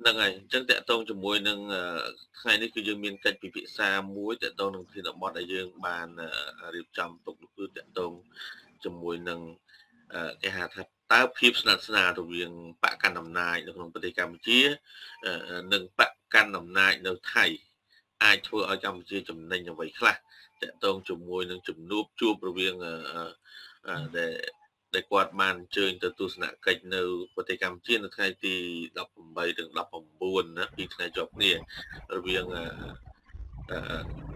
ហ្នឹងហើយអញ្ចឹងតកតងជាមួយនឹងថ្ងៃនេះគឺយើងមានកិច្ចពិភាក្សាមួយតកតងនឹងធានបទដែលយើងបានរៀបចំទុកគឺតកតងជាមួយនឹងគេហៅថាតើភាពស្និទ្ធស្នាលរវាងបកកណ្ដាលអំណាចនៅក្នុងប្រទេសកម្ពុជា និងបកកណ្ដាលអំណាចនៅថៃអាចធ្វើឲ្យកម្ពុជាចំណេញអ្វីខ្លះតកតងជាមួយនឹងជំនួបជួបរវាងដែល ដែលគាត់បានអញ្ជើញទៅទស្សនកិច្ចនៅប្រទេសកម្ពុជានៅថ្ងៃទី18ถึง19ណាពីថ្ងៃជាប់គ្នារវាង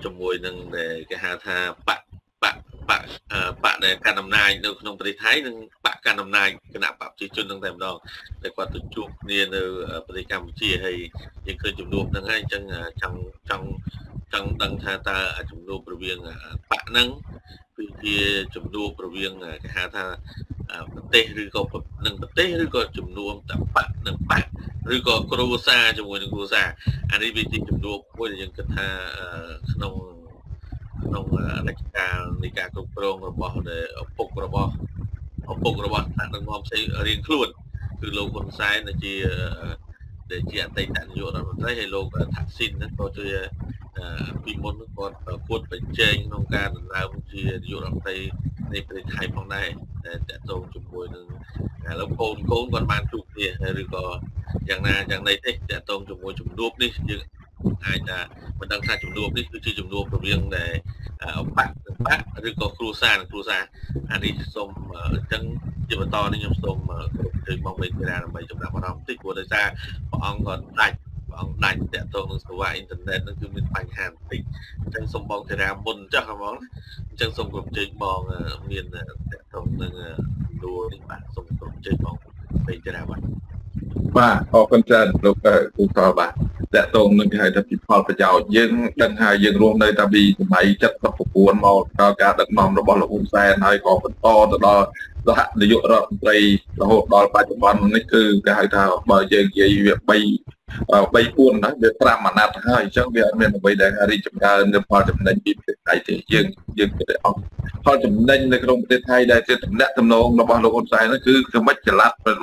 ជាមួយនឹងដែលគេហៅថាបកបកបកបកដែលកាន់អំណាចនៅក្នុងប្រទេសថៃនិងបកកាន់អំណាចគណៈបកប្រជាជននឹងតែម្ដងដែលគាត់ទៅជួបគ្នានៅប្រទេសកម្ពុជាហើយយើងឃើញជំនួបហ្នឹងហើយអញ្ចឹងចង់ចង់ចង់ដឹងថាតើជំនួបរវាងបកហ្នឹង គឺជាជំនួបរវាងគេហៅថាប្រទេសឬក៏នឹងប្រទេសឬក៏ជំនួបតបៈនឹងបៈឬក៏គ្រួសារជាមួយនឹងគ្រួសារអានេះវាជាជំនួបមួយដែលយើងគិតថាក្នុងក្នុងរជ្ជកាលនៃការគ្រប់គ្រងរបស់ឪពុករបស់ឪពុករបស់ថ្នាក់ដឹកនាំផ្សេងរៀងខ្លួនគឺលោកហ៊ុនសែនដែលជា ដែលជាអតីតនាយករដ្ឋមន្ត្រីហើយលោកថាក់ស៊ីនហ្នឹងក៏ជាពីមុនគាត់គួតបញ្ចេញក្នុងការដណ្ដើមជានាយករដ្ឋមន្ត្រីនៃប្រទេសថៃផងដែរតែតកតងជាមួយនឹងឥឡូវកូនកូនគាត់បានជួបគ្នាឬក៏យ៉ាងណាយ៉ាងណីទេតកតងជាមួយជំនួបនេះយើង អាចថាមិនដឹងថាជំនួបនេះគឺជាជំនួបរវាងដែលបាក់និងបាក់ឬក៏គ្រួសារនិងគ្រួសារអានេះសូមអញ្ចឹងជាបន្តនេះខ្ញុំសូមគ្រប់ជើងមកវិញពីដើម្បីចំណាប់អារម្មណ៍បន្តិចព្រោះដោយសារព្រះអង្គគាត់ដាច់ព្រះអង្គដាច់តកតងនឹងសេវាអ៊ីនធឺណិតនឹងគឺមានបញ្ហាបន្តិចអញ្ចឹងសូមបងតារាមុនចាស់ហ្មងអញ្ចឹងសូមគ្រប់ជើងបងមានតកតងនឹងដួលនេះបាទសូមគ្រប់ជើងបងពេតារាបាទ បាទអរគុណច្រើនលោកគូតបាទតកតងនឹងគេហៅថាពីផលប្រយោជន៍យើងដឹងហើយយើងរស់នៅតាពីសម័យ79មកដល់ការដឹកនាំរបស់លោកហ៊ុនសែនហើយក៏បន្តទៅដល់សហនាយករដ្ឋមន្ត្រីរហូតដល់បច្ចុប្បន្ននេះគឺគេហៅថាបើយើងនិយាយវា 3 3 4ណាវា5អាណត្តិហើយអញ្ចឹងវាអត់មានអ្វីដែលរីកចម្រើននៅផលចំណេញពីប្រទេសថៃទេយើងយើងគិតអស់ផលចំណេញនៅក្នុងប្រទេសថៃដែលជាតំណាក់តំណងរបស់លោកហ៊ុនសែននោះគឺគឺមិនចល័តអឺ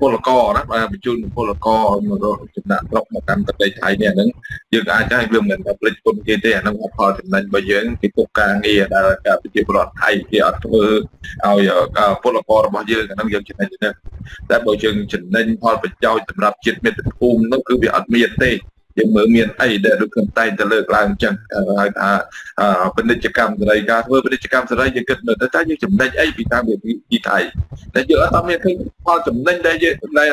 ពលករណាបាទបញ្ជូនពលករមករកចំណាក់ស្រុកមកកាន់ប្រទេសថៃនេះអាហ្នឹងយើងអាចឲ្យវាមិនមែនផ្លិចគុណគេទេអាហ្នឹងផលចំណេញរបស់យើងពីពុកការងារដែលប្រជាពលរដ្ឋថៃគេអត់ធ្វើឲ្យពលកររបស់យើងអាហ្នឹងយើងចំណេញទៅតែបើយើងចំណេញផលប្រយោជន៍សម្រាប់ជាតិមាតុភូមិនោះគឺវាអត់មានទេយើងមើលមានអីដែលលោកខ្ញុំតែងតែលើកឡើងអញ្ចឹងហៅថាពាណិជ្ជកម្មសេរីការធ្វើពាណិជ្ជកម្មសេរីយើងគិតមើលទៅតើយើងចំណេញអីពីតាមវិធីថៃតែយើងអត់មានឃើញផលចំណេញដែលយើងដែល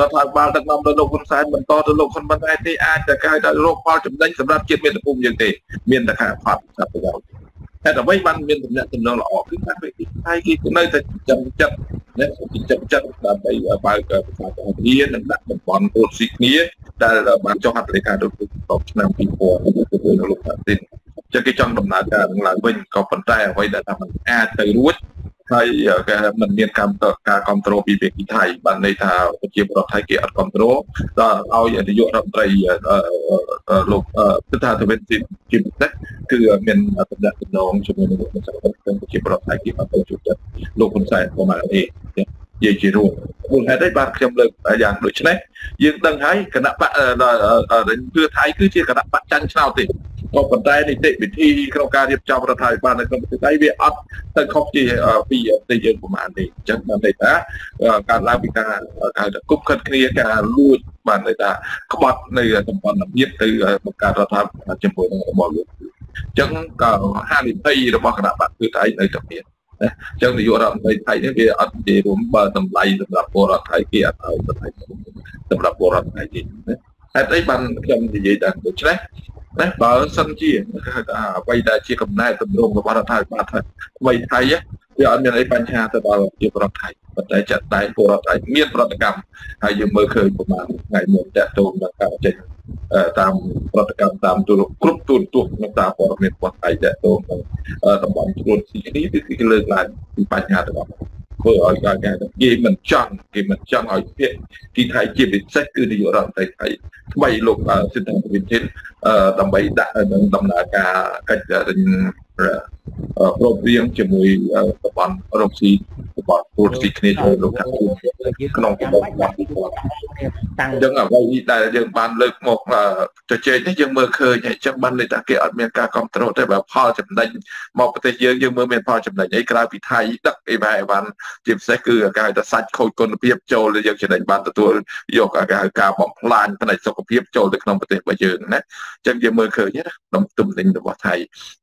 រដ្ឋាភិបាលដឹកនាំដោយលោកហ៊ុនសែនបន្តទៅលោកហ៊ុនម៉ាណែតទេអាចតែគេហៅថារកផលចំណេញសម្រាប់ជាតិមាតុភូមិយើងទេមានតែការផលប្រយោជន៍ តែអ្វីបានមានតំណែងតំណងល្អគឺថាវិធីថៃគេនៅតែចំចិត្តណាចិត្តចិត្តដើម្បីបើកភាសាអង់គ្លេសនិងដាក់តំបន់ពលស៊ីគ្នាដែលបានចុះហត្ថលេខាទៅឆ្នាំ2000នៅលោកតាទីនចឹងគេចង់ដំណើរការនឹងឡើងវិញក៏ប៉ុន្តែអ្វីដែលថាมันអាចទៅរួច ហើយគេមិនមានកម្មការគ្រប់គ្រងពីភាគីថៃបានន័យថាប្រជាពលរដ្ឋថៃគេអត់គ្រប់គ្រងដល់ឲ្យនាយករដ្ឋមន្ត្រីលោកគឺថាទៅវិញជាពិសេសគឺមានតំណែងតំណងជាមួយនឹងលោកសង្ឃប្រជាពលរដ្ឋថៃគេអត់ទៅជួបចិត្តលោកហ៊ុនសែនក៏មកទេ និយាយជារួមមូលហេតុអីបានខ្ញុំលើកយ៉ាងដូចនេះយើងដឹងហើយគណៈបកគឺថៃគឺជាគណៈបកចាញ់ឆ្នោតទេក៏ប៉ុន្តែនីតិវិធីក្នុងការរៀបចំរដ្ឋាភិបាលនៅក្នុងប្រទេសថៃវាអត់ទៅខុសពីពីប្រទេសយើងប្រហែលទេអញ្ចឹងបានន័យថាការឡើងពីការហៅថាគប់ខិតគ្នាការលួចបានន័យថាក្បត់នៅសម្ព័ន្ធភាពទៅបង្កើតរដ្ឋាភិបាលជាមួយនឹងរបបលោកអញ្ចឹងក៏ហានិភ័យរបស់គណៈបកគឺថៃនៅតែមាន អញ្ចឹងនាយករដ្ឋមន្ត្រីថៃនេះវាអត់និយាយរួមបើតម្លៃសម្រាប់ពលរដ្ឋថៃគេអត់ឲ្យតម្លៃសម្រាប់ពលរដ្ឋថៃទេណាហេតុអីបានខ្ញុំនិយាយតែដូច្នេះណាបើសិនជាអ្វីដែលជាកំណែតម្រង់របស់រដ្ឋាភិបាលថ្មីថៃវាអត់មានអីបញ្ហាទៅដល់ជាប្រទេសថៃប៉ុន្តែចាត់តែពលរដ្ឋថៃមានប្រតិកម្មហើយយើងមើលឃើញប្រហែលថ្ងៃមុនតទៅនឹងការចេញ តាមប្រតិកម្មតាមទូរគ្រប់ទូរទស្សន៍នៅតាមព័ត៌មានរបស់ថៃតទៅនឹងតំបន់ជួនស៊ីគ្នាគឺគេលើកឡើងពីបញ្ហាទាំងអស់ធ្វើឲ្យការគេគេមិនចង់គេមិនចង់ឲ្យភាគទីថៃជាពិសេសគឺនាយករដ្ឋមន្ត្រីថៃថ្មីលោកសិទ្ធិវិធានដើម្បីដាក់នឹងដំណើរការកិច្ចរញ ប្រពរៀងជាមួយតំបន់រកស៊ីតំបន់ពលស៊ីគ្នាចូលលោកថាក្នុងតំបន់តាំងអញ្ចឹងអ្វីដែលយើងបានលើកមកជជែកនេះយើងមើលឃើញអញ្ចឹងបានន័យថាគេអត់មានការគ្រប់គ្រងទេបើផលចំណេញមកប្រទេសយើងយើងមើលមានផលចំណេញអីក្រៅពីថៃដឹកអីបែបបានជាពិសេសគឺគេហៅថាសាច់ខូចគុណភាពចូលយើងចំណេញបានទទួលយកគេហៅការបំផ្លាញផ្នែកសុខភាពចូលទៅក្នុងប្រទេសរបស់យើងណាអញ្ចឹងយើងមើលឃើញណាក្នុងទំនិញរបស់ថៃ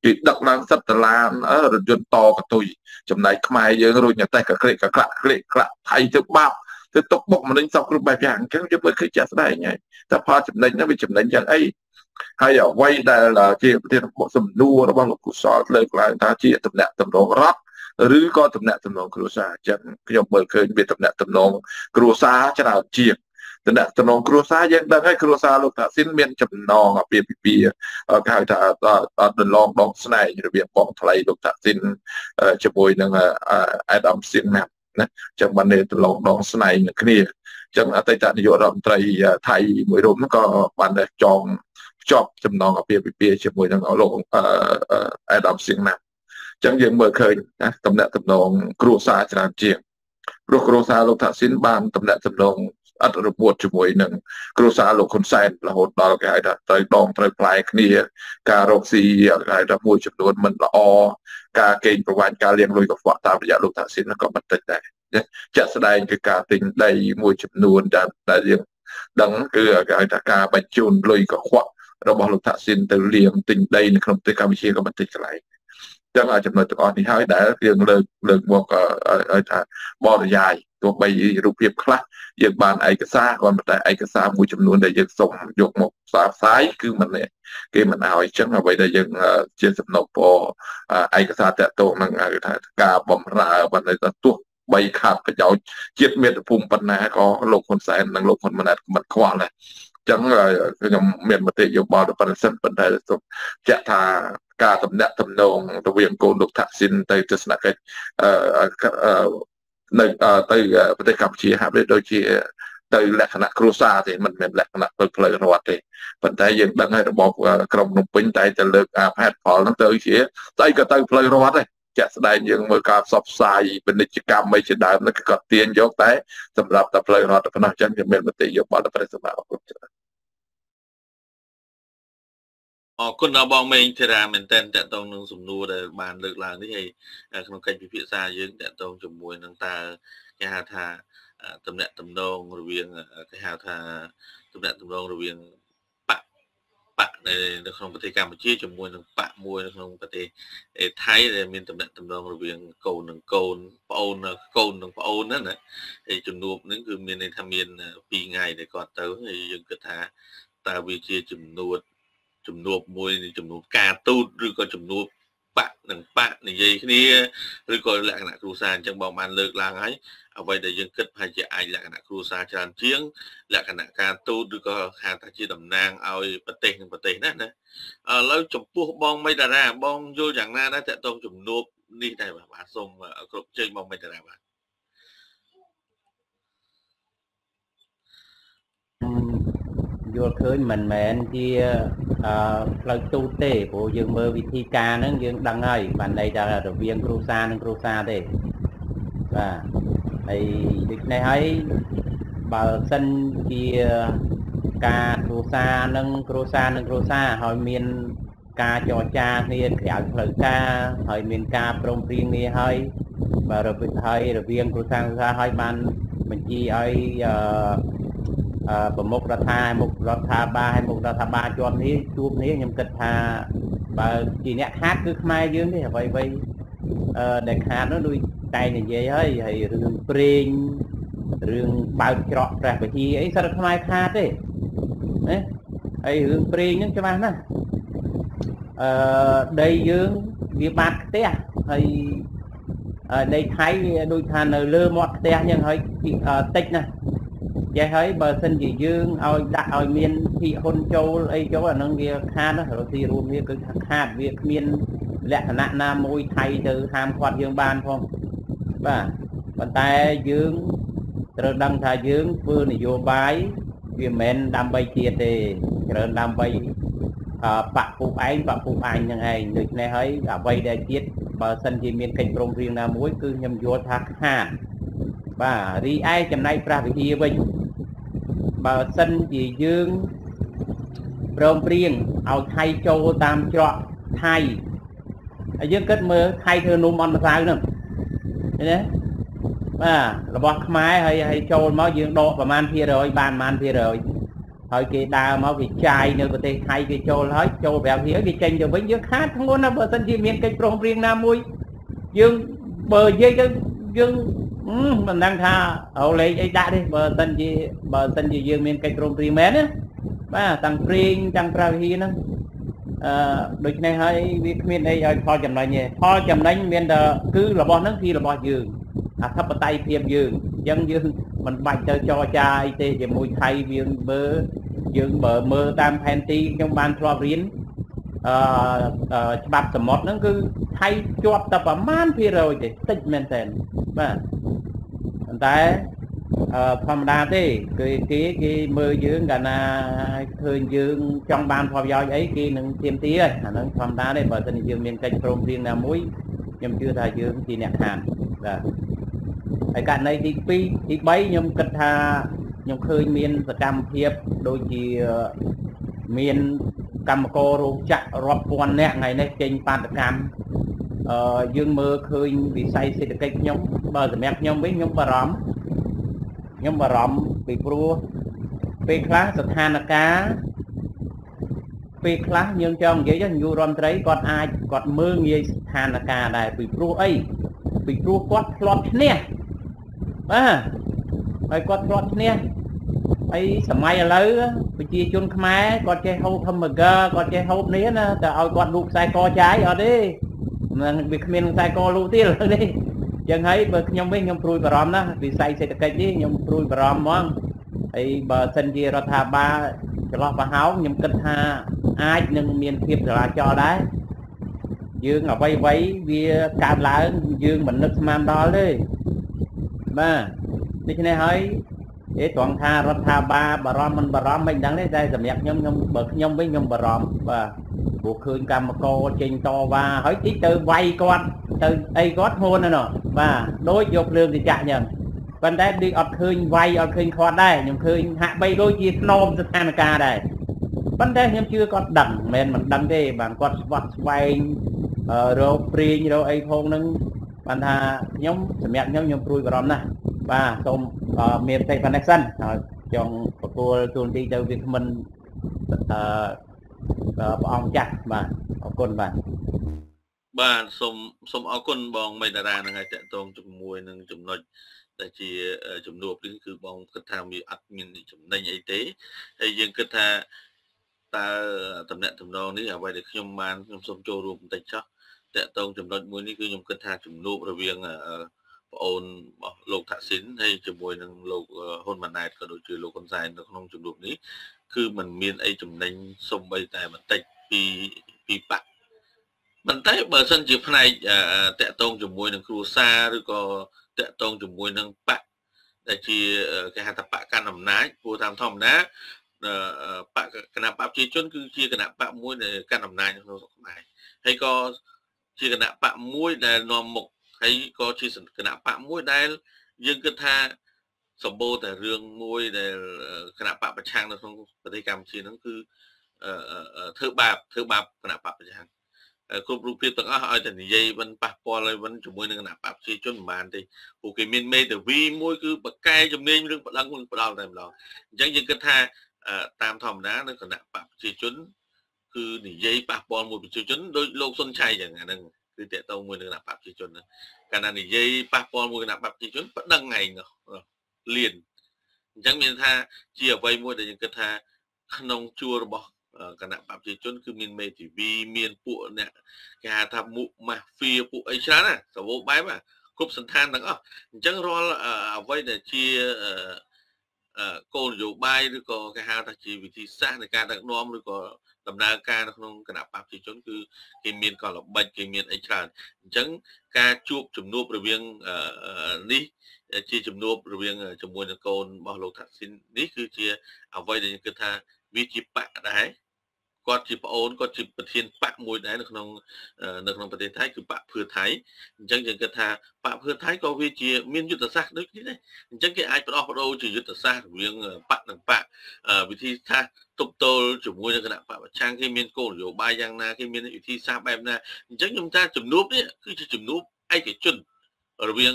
គេដឹកឡើងសិតដុល្លាររថយន្តតកតុយចំណែកខ្មែរយើងរួចតែកក្រិកកក្លាក់ក្រិកក្លាក់ថៃទៅបាប់ទៅຕົកបុកម្នេញសពគ្រប់បែបយ៉ាងអញ្ចឹងយើងមើលឃើញជាក់ស្ដែងហើយតែផលចំណេញហ្នឹងវាចំណេញយ៉ាងអីហើយអ្វីដែលជាប្រធានបទសំណួររបស់លោកគូសលលើកឡើងថាជាតំណាក់តំណងរដ្ឋឬក៏តំណាក់តំណងគ្រួសារអញ្ចឹងខ្ញុំមើលឃើញវាតំណាក់តំណងគ្រួសារច្រើនជាង តំណាក់តំណងគ្រួសារយើងដឹងហើយគ្រួសារលោកតាស៊ីនមានចំណងអាពាហ៍ពិពាហ៍គេហៅថាដលងដងស្នែងរបៀបបងថ្លៃលោកតាស៊ីនជាមួយនឹងអេដាមសៀងណាប់ណាចឹងបាននេះទៅឡងដងស្នែងនឹងគ្នាចឹងអតីតនាយករដ្ឋមន្ត្រីថៃមួយរូបហ្នឹងក៏បានចងភ្ជាប់ចំណងអាពាហ៍ពិពាហ៍ជាមួយនឹងលោកអេដាមសៀងណាប់ចឹងយើងមើលឃើញណាតំណែងតំណងគ្រួសារច្រើនជាងព្រោះគ្រួសារលោកថាស៊ីនបានតំណែងតំណង អត់របួតជាមួយនឹងគ្រួសារលោកហ៊ុនសែនរហូតដល់គេហៅថាត្រូវដងត្រូវផ្លែគ្នា ការរកស៊ីគេហៅថាមួយចំនួនមិនល្អការកេងប្រវ័ញ្ចការលាងលុយកខ្វក់តាមរយៈលោកថាស៊ីនក៏មិនតិចដែរចាក់ស្ដែងគឺការទិញដីមួយចំនួនដែលយើងដឹងគឺគេហៅថាការបញ្ជូនលុយកខ្វក់របស់លោកថាស៊ីនទៅលាងទិញដីនៅក្នុងប្រទេសកម្ពុជាក៏មិនតិចកន្លែងចឹងចំណុចទាំងអស់នេះហើយដែលយើងលើកលើកមកឲ្យថាបរិយាយ ទោះបីរូបភាពខ្លះយើងបានឯកសារក៏ប៉ុន្តែឯកសារមួយចំនួនដែលយើងសុំយកមកផ្សព្វផ្សាយគឺមិនគេមិនឲ្យអញ្ចឹងអ្វីដែលយើងជាសំណុំពរឯកសារតកតងនឹងថាការបំរើបណ្ដទោះបីខាត់ប្រយោជន៍ជាតិមាតុភូមិប៉ុណ្ណាក៏លោកហ៊ុនសែននិងលោកហ៊ុនម៉ាណែតមិនខ្វល់ដែរចឹងខ្ញុំមានមតិយោបល់ទៅប៉ុណ្ណឹងសិនប៉ុន្តែសូមចាក់ថាការតំណាក់តំណងរវាងកូនលោកថាក់ស៊ីនទៅទស្សនកិច្ច នៅទៅប្រទេសកម្ពុជាហាក់បីដូចជាទៅលក្ខណៈគ្រួសារទេមិនមែនលក្ខណៈទៅផ្លូវរដ្ឋទេប៉ុន្តែយើងដឹងហើយរបបក្រមភ្នំពេញតែទៅលើកអាផែតផលហ្នឹងទៅជាស្អីក៏ទៅផ្លូវរដ្ឋដែរចាក់ស្ដែងយើងមើលការផ្សព្វផ្សាយពាណិជ្ជកម្មអីជាដើមហ្នឹងក៏ទាញយកតែសម្រាប់តែផ្លូវរដ្ឋប៉ុណ្ណោះចឹងខ្ញុំមានមតិយោបល់ទៅប្រសិទ្ធភាពអរគុណច្រើន អរគុណដល់បងមេងធីរ៉ាមែនតើតកតងនឹងសំណួរដែលបានលើកឡើងនេះហើយក្នុងកិច្ចពិភាក្សាយើងតកតងជាមួយនឹងតើគេហៅថាតំណាក់តំណងរវាងគេហៅថាតំណាក់តំណងរវាងបកបកនៅក្នុងប្រទេសកម្ពុជាជាមួយនឹងបកមួយនៅក្នុងប្រទេសថៃដែលមានតំណាក់តំណងរវាងកូននិងកូនប្អូនកូននិងប្អូនហ្នឹងណាហើយជំនួបហ្នឹងគឺមានន័យថាមាន2ថ្ងៃដែលគាត់ទៅហើយយើងគិតថាតើវាជាជំនួប ជំនួបមួយជំនួបការទូតឬក៏ជំនួបបាក់និងបាក់និយាយគ្នាឬក៏លក្ខណៈគ្រួសារអញ្ចឹងបងបានលើកឡើងហើយអ្វីដែលយើងគិតប្រហែលជាអាចលក្ខណៈគ្រួសារច្រើនជាង លក្ខណៈការទូតឬក៏ហៅថាជាតំណាងឲ្យប្រទេសនិងប្រទេសណាណាឥឡូវចំពោះបងមេតារាបងយល់យ៉ាងណាដែរតើតងជំនួបនេះដែរបាទសូមគ្រប់ជើងបងមេតារាបាទ យល់ឃើញមិនមែនជាផ្លូវទូតទេព្រោះយើងមើលវិធីការហ្នឹងយើងដឹងហើយបានន័យថារវាងគ្រូសានិងគ្រូសាទេបាទហើយដូច្នេះហើយបើសិនជាការគ្រូសានិងគ្រូសានិងគ្រូសាហើយមានការចរចាគ្នាក្រៅផ្លូវការហើយមានការព្រមព្រៀងគ្នាហើយបើរវិហើយរវាងគ្រូសាគ្រូសាហើយបានបញ្ជាឲ្យអឺ ប្រមុខរដ្ឋាមុខរដ្ឋាភិបាលហើយមុខរដ្ឋាភិបាលជាប់នេះជួបនេះខ្ញុំគិតថាបើជាអ្នកខាតគឺខ្មែរយើងទេអ្វីអ្វីអឺដែលខាតនោះដូចតែនិយាយហើយហើយរឿងព្រេងរឿងបើកច្រកព្រះវិហារអីសិតខ្មែរខាតទេណាហើយរឿងព្រេងហ្នឹងច្បាស់ណាស់អឺដីយើងវាបាត់ផ្ទះហើយដីថៃដូចថានៅលើមាត់ផ្ទះអញ្ចឹងហើយតិចណាស់ ចេះហើយបើសិនជាយើងឲ្យដាក់ឲ្យមានភីហ៊ុនចូលអីចូលអានឹងវាខាតរស៊ីរួមវាគឺខាតវាគ្មានលក្ខណៈណាមួយថៃទៅហាមឃាត់យើងបានផងបាទប៉ុន្តែយើងត្រូវដឹងថាយើងធ្វើនយោបាយវាមិនមែនដើម្បីជាតិទេច្រើនដើម្បីបាក់ពុកឯងបាក់ពុកឯងហ្នឹងឯងដូច្នេះហើយអ្វីដែលជាតិបើសិនជាមានកិច្ចព្រមព្រៀងណាមួយគឺខ្ញុំយល់ថាខាតបាទរីឯចំណែកប្រាស់វិហារវិញ បើសិនជាយើងព្រមព្រៀងឲ្យថៃចូលតាមច្រកថៃហើយយើងគិតមើលថៃធ្វើនំអន់ម្សៅហ្នឹងឃើញទេបាទរបស់ខ្មែរហើយហើយចូលមកយើងដកប្រមាណភាគរយបានប្រមាណភាគរយហើយគេដើរមកគេចាយនៅប្រទេសថៃគេចូលហើយចូល5ភាគគេចេញទៅវិញយើងខាតធ្ងន់ណាបើសិនជាមានកិច្ចព្រមព្រៀងណាមួយយើងបើនិយាយទៅយើង មិនដឹងថាអូលេខអីដាក់ទេបើសិនជាបើសិនជាយើងមានកិច្ចព្រមព្រៀងមែនណាបាទទាំងព្រៀងទាំងប្រាវិហ៊ីហ្នឹងអឺដូច្នេះហើយវាគ្មានអីឲ្យផលចំណេញទេផលចំណេញមានតែគឺរបស់ហ្នឹងគឺរបស់យើងអធិបតេយ្យភាពយើងអញ្ចឹងយើងមិនបាច់ទៅចរចាអីទេជាមួយថៃវាមើលយើងបើមើលតាមផែនទីខ្ញុំបានធ្លាប់រៀនអឺច្បាប់សមុទ្រហ្នឹងគឺថៃជាប់តែប្រមាណភាគរយទេតិចមែនតើបាទ ប៉ុន្តែអឺធម្មតាទេគឺគេគេមើលយើងកាលណាឃើញយើងចង់បានផលប្រយោជន៍អីគេនឹងទៀមទីហើយអាហ្នឹងធម្មតាទេបើមិនយើងមានកិច្ចព្រមព្រៀងណាមួយខ្ញុំជឿថាយើងជាអ្នកខានបាទហើយករណីទី2ទី3ខ្ញុំគិតថាខ្ញុំឃើញមានសកម្មភាពដូចជាមានកម្មកររោងចក្ររាប់ពាន់នាក់ថ្ងៃនេះចេញបាតកម្មអឺយើងមើលឃើញវិស័យសេដ្ឋកិច្ចខ្ញុំ បើសម្រាប់ខ្ញុំវិញខ្ញុំបារម្ភខ្ញុំបារម្ភពីព្រោះពេលខ្លះស្ថានភាពពេលខ្លះយើងចង់និយាយនាយករដ្ឋមន្ត្រីគាត់អាចគាត់មើលងាយស្ថានភាពដែរពីព្រោះអីពីព្រោះគាត់ធ្លាប់ឈ្នះបាទហើយគាត់ធ្លាប់ឈ្នះហើយសម័យឥឡូវប្រជាជនខ្មែរគាត់ចេះហូប hamburger គាត់ចេះហូបនេះណាតែឲ្យគាត់លូកខ្សែកចាយអត់ទេនឹងវាគ្មានខ្សែកលូកទៀតឥឡូវនេះ ចឹងហើយបើខ្ញុំវិញខ្ញុំព្រួយបារម្ភណាស់វិស័យសេដ្ឋកិច្ចនេះខ្ញុំព្រួយបារម្ភហ្មងហើយបើសិនជារដ្ឋាភិបាលចន្លោះប្រហោងខ្ញុំគិតថាអាចនឹងមានភាពចរាចរណ៍ដែរយើងអ្វីអ្វីវាកើតឡើងយើងមិននឹកស្មានដល់ទេបាទដូច្នេះហើយទេត្រង់ថារដ្ឋាភិបាលបារម្ភមិនបារម្ភមិនដឹងទេតែសម្រាប់ខ្ញុំខ្ញុំបើខ្ញុំវិញខ្ញុំបារម្ភបាទ ព្រោះឃើញកម្មករចេញតវ៉ាហើយតិចទៅវាយគាត់ទៅអីគាត់ធ្ងន់ណាស់បាទដូចយកភ្លើងទៅចាក់អញ្ចឹងប៉ុន្តែដូចអត់ឃើញវាយអត់ឃើញខាត់ដែរខ្ញុំឃើញហាក់បីដូចជាស្នមស្ថានភាពដែរប៉ុន្តែខ្ញុំជឿគាត់ដឹងមិនមែនមិនដឹងទេបាទគាត់ស្វាត់ស្វែងរកព្រៀងរកអីផងនឹងបានថាខ្ញុំសម្រាប់ខ្ញុំខ្ញុំព្រួយបារម្ភណាស់បាទសូមមានតែប៉ុណ្ណេះសិនហើយចង់បកគោលទូនទីទៅវាគ្មិនអឺ ព្រះអង្គចាស់បាទអរគុណបាទបាទសូមសូមអរគុណបងមេតារានឹងឲ្យតកតងជាមួយនឹងចំណុចដែលជាជំនួបនេះគឺបងគិតថាវាអត់មានចំណេញអីទេហើយយើងគិតថាតើតំណែងតំណងនេះអ្វីដែលខ្ញុំបានខ្ញុំសូមចូលរួមបន្តិចចុះតកតងចំណុចមួយនេះគឺខ្ញុំគិតថាជំនួបរវាងប្អូនរបស់លោកថាក់ស៊ីនហើយជាមួយនឹងលោកហ៊ុនម៉ាណែតក៏ដូចជាលោកហ៊ុនសែននៅក្នុងជំនួបនេះ គឺมันមានអីចំណេញសំបីតែបន្តិចពីពីបាក់ប៉ុន្តែបើសិនជាផ្នែកតកតងជាមួយនឹងគ្រួសារឬក៏តកតងជាមួយនឹងបាក់ដែលជាគេហៅថាបកកាន់អំណាចព្រោះតាមធម្មតាបកគណៈបកប្រជាជនគឺជាគណៈបកមួយដែលកាន់អំណាចក្នុងស្រុកខ្មែរហើយក៏ជាគណៈបកមួយដែលនាំមុខហើយក៏ជាគណៈបកមួយដែលយើងគិតថា សម្បូរតែរឿងមួយដែលគណៈបកប្រឆាំងនៅក្នុងប្រទេសកម្ពុជាហ្នឹងគឺធ្វើបាបធ្វើបាបគណៈបកប្រឆាំងគ្រប់រូបភាពទាំងអស់ឲ្យតែនិយាយមិនប៉ះពាល់ឲ្យមិនជាមួយនឹងគណៈបកប្រជាជនមិនបានទេពួកគេមានមេតាវីមួយគឺបកកែជំនាញរឿងបដងនឹងផ្ដាល់តែម្ដងអញ្ចឹងយើងគិតថាតាមធម្មតានៅគណៈបកប្រជាជនគឺនិយាយប៉ះពាល់មួយប្រជាជនដោយលោកសុនឆៃចឹងអាហ្នឹងគឺតកតងមួយនឹងគណៈបកប្រជាជនកាលណានិយាយប៉ះពាល់មួយគណៈបកប្រជាជនប៉ដឹងឯង លៀនអញ្ចឹងមានថាជាអ្វីមួយដែលយើងគិតថាក្នុងជួររបស់គណៈបកប្រជាជន គឺមានមេធាវីមានពួកអ្នកគេហៅថាមុខម៉ាហ្វៀពួកអីច្រើនណាសវោបែបគ្រប់សន្តានទាំងអស់អញ្ចឹងរាល់អ្វីដែលជាគោលនយោបាយឬក៏គេហៅថាជាវិធីសាស្ត្រនៃការដឹកនាំឬក៏ដំណើរការនៅក្នុងគណៈបព្វជិជនគឺគេមានកលល្បិចគេមានអីច្រើនអញ្ចឹងការជួបជំនួបរវាងនេះ ជាជំនួបរវាងជាមួយនឹងកូនរបស់លោកថាក់ស៊ីននេះគឺជាអ្វីដែលខ្ញុំគិតថាវាជាបកដែរគាត់ជាប្អូនគាត់ជាប្រធានបកមួយដែរនៅក្នុងនៅក្នុងប្រទេសថៃគឺបកភឿថៃអញ្ចឹងយើងគិតថាបកភឿថៃក៏វាជាមានយុទ្ធសាស្ត្រដូចគ្នាដែរអញ្ចឹងគេអាចផ្ដោះប្ដូរជាយុទ្ធសាស្ត្ររវាងបកនិងបកវិធីថាទប់ទល់ជាមួយនឹងគណៈបកប្រឆាំងគេមានគោលនយោបាយយ៉ាងណាគេមានវិធីសាស្ត្របែបណាអញ្ចឹងខ្ញុំថាជំនួបនេះគឺជាជំនួបឯកជន រវាង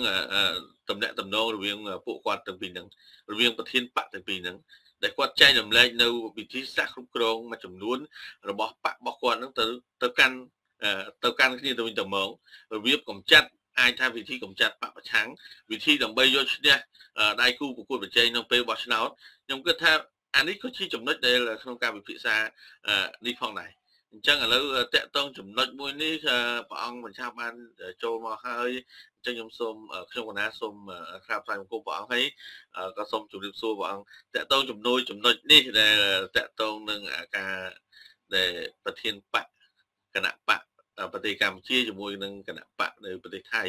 តំណាក់តំណងរវាងពួកគាត់ទាំងពីរហ្នឹងរវាងប្រធានបកទាំងពីរហ្នឹងដែលគាត់ចែករំលែកនៅវិធីសាស្ត្រគ្រប់គ្រងមួយចំនួន របស់បករបស់គាត់ហ្នឹងទៅទៅកាន់ទៅកាន់គ្នាទៅវិញទៅមករបៀបកំចាត់អាចថាវិធីកំចាត់បពប្រឆាំងវិធីដើម្បីយកឈ្នះដៃគូប្រកួតប្រជែងក្នុងពេលបោះឆ្នោតខ្ញុំគិតថាអានេះក៏ជាចំណុចដែលក្នុងការវិភាសានេះផងដែរអញ្ចឹងឥឡូវតកតងចំណុចមួយនេះព្រះអង្គបញ្ឆាបានចូលមកហើយអញ្ចឹងខ្ញុំសូមខ្ញុំកណាសូមក្រាបថ្លែងបង្គំព្រះអង្គហើយក៏សូមជម្រាបសួរព្រះអង្គតកតងជំនួយចំណុចនេះដែលតកតងនឹងការដែលប្រធានបកគណៈបកប្រទេសកម្ពុជាជាមួយនឹងគណៈបកនៅប្រទេសថៃ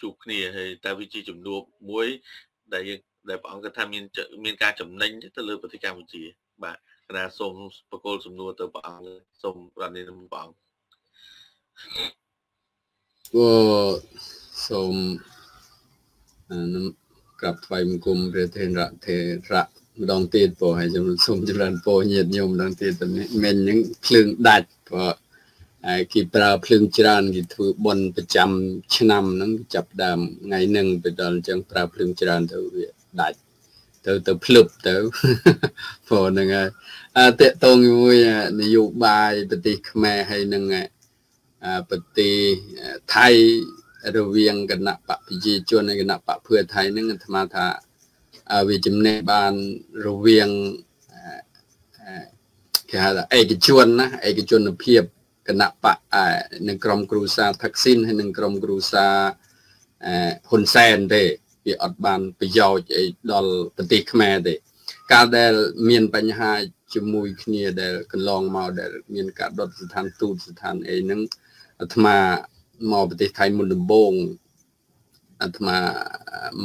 ជួបគ្នាហើយតើវាជាជំនួបមួយដែលយើងដែលព្រះអង្គគាត់ថាមានមានការចំណេញទៅលើប្រទេសកម្ពុជាបាទគណៈសូមបកគលសំណួរទៅព្រះអង្គសូមប្រណិនព្រះអង្គក៏ សូមក្រាបថ្វាយបង្គំព្រះធេរៈធេរៈម្ដងទៀតព្រោះហើយខ្ញុំសូមចម្រើនពរញាតិញោមម្ដងទៀតទៅនេះមិញហ្នឹងភ្លើងដាច់ព្រោះហើយគេប្រើភ្លើងច្រើនគេធ្វើបន់ប្រចាំឆ្នាំហ្នឹងចាប់ដើមថ្ងៃហ្នឹងទៅដល់អញ្ចឹងប្រើភ្លើងច្រើនទៅវាដាច់ទៅទៅភ្លឹបទៅព្រោះហ្នឹងហើយអតេតងជាមួយនយោបាយប្រទេសខ្មែរហើយនឹងប្រទេសថៃ រវាងគណៈបកប្រជាជននិងគណៈបកភឿថៃហ្នឹងអាត្មាថាវាចំណេះបានរវាងគេហៅថាឯកជនណាឯកជនភាពគណៈបកនឹងក្រុមគ្រូសាថាក់ស៊ីនហើយនឹងក្រុមគ្រូសាហ៊ុនសែនទេវាអត់បានប្រយោជន៍អីដល់ប្រទេសខ្មែរទេកាលដែលមានបញ្ហាជាមួយគ្នាដែលកន្លងមកដែលមានការដុតស្ថានទូតស្ថានអីហ្នឹងអាត្មា មកប្រទេសថៃមុនដំបូងអាត្មា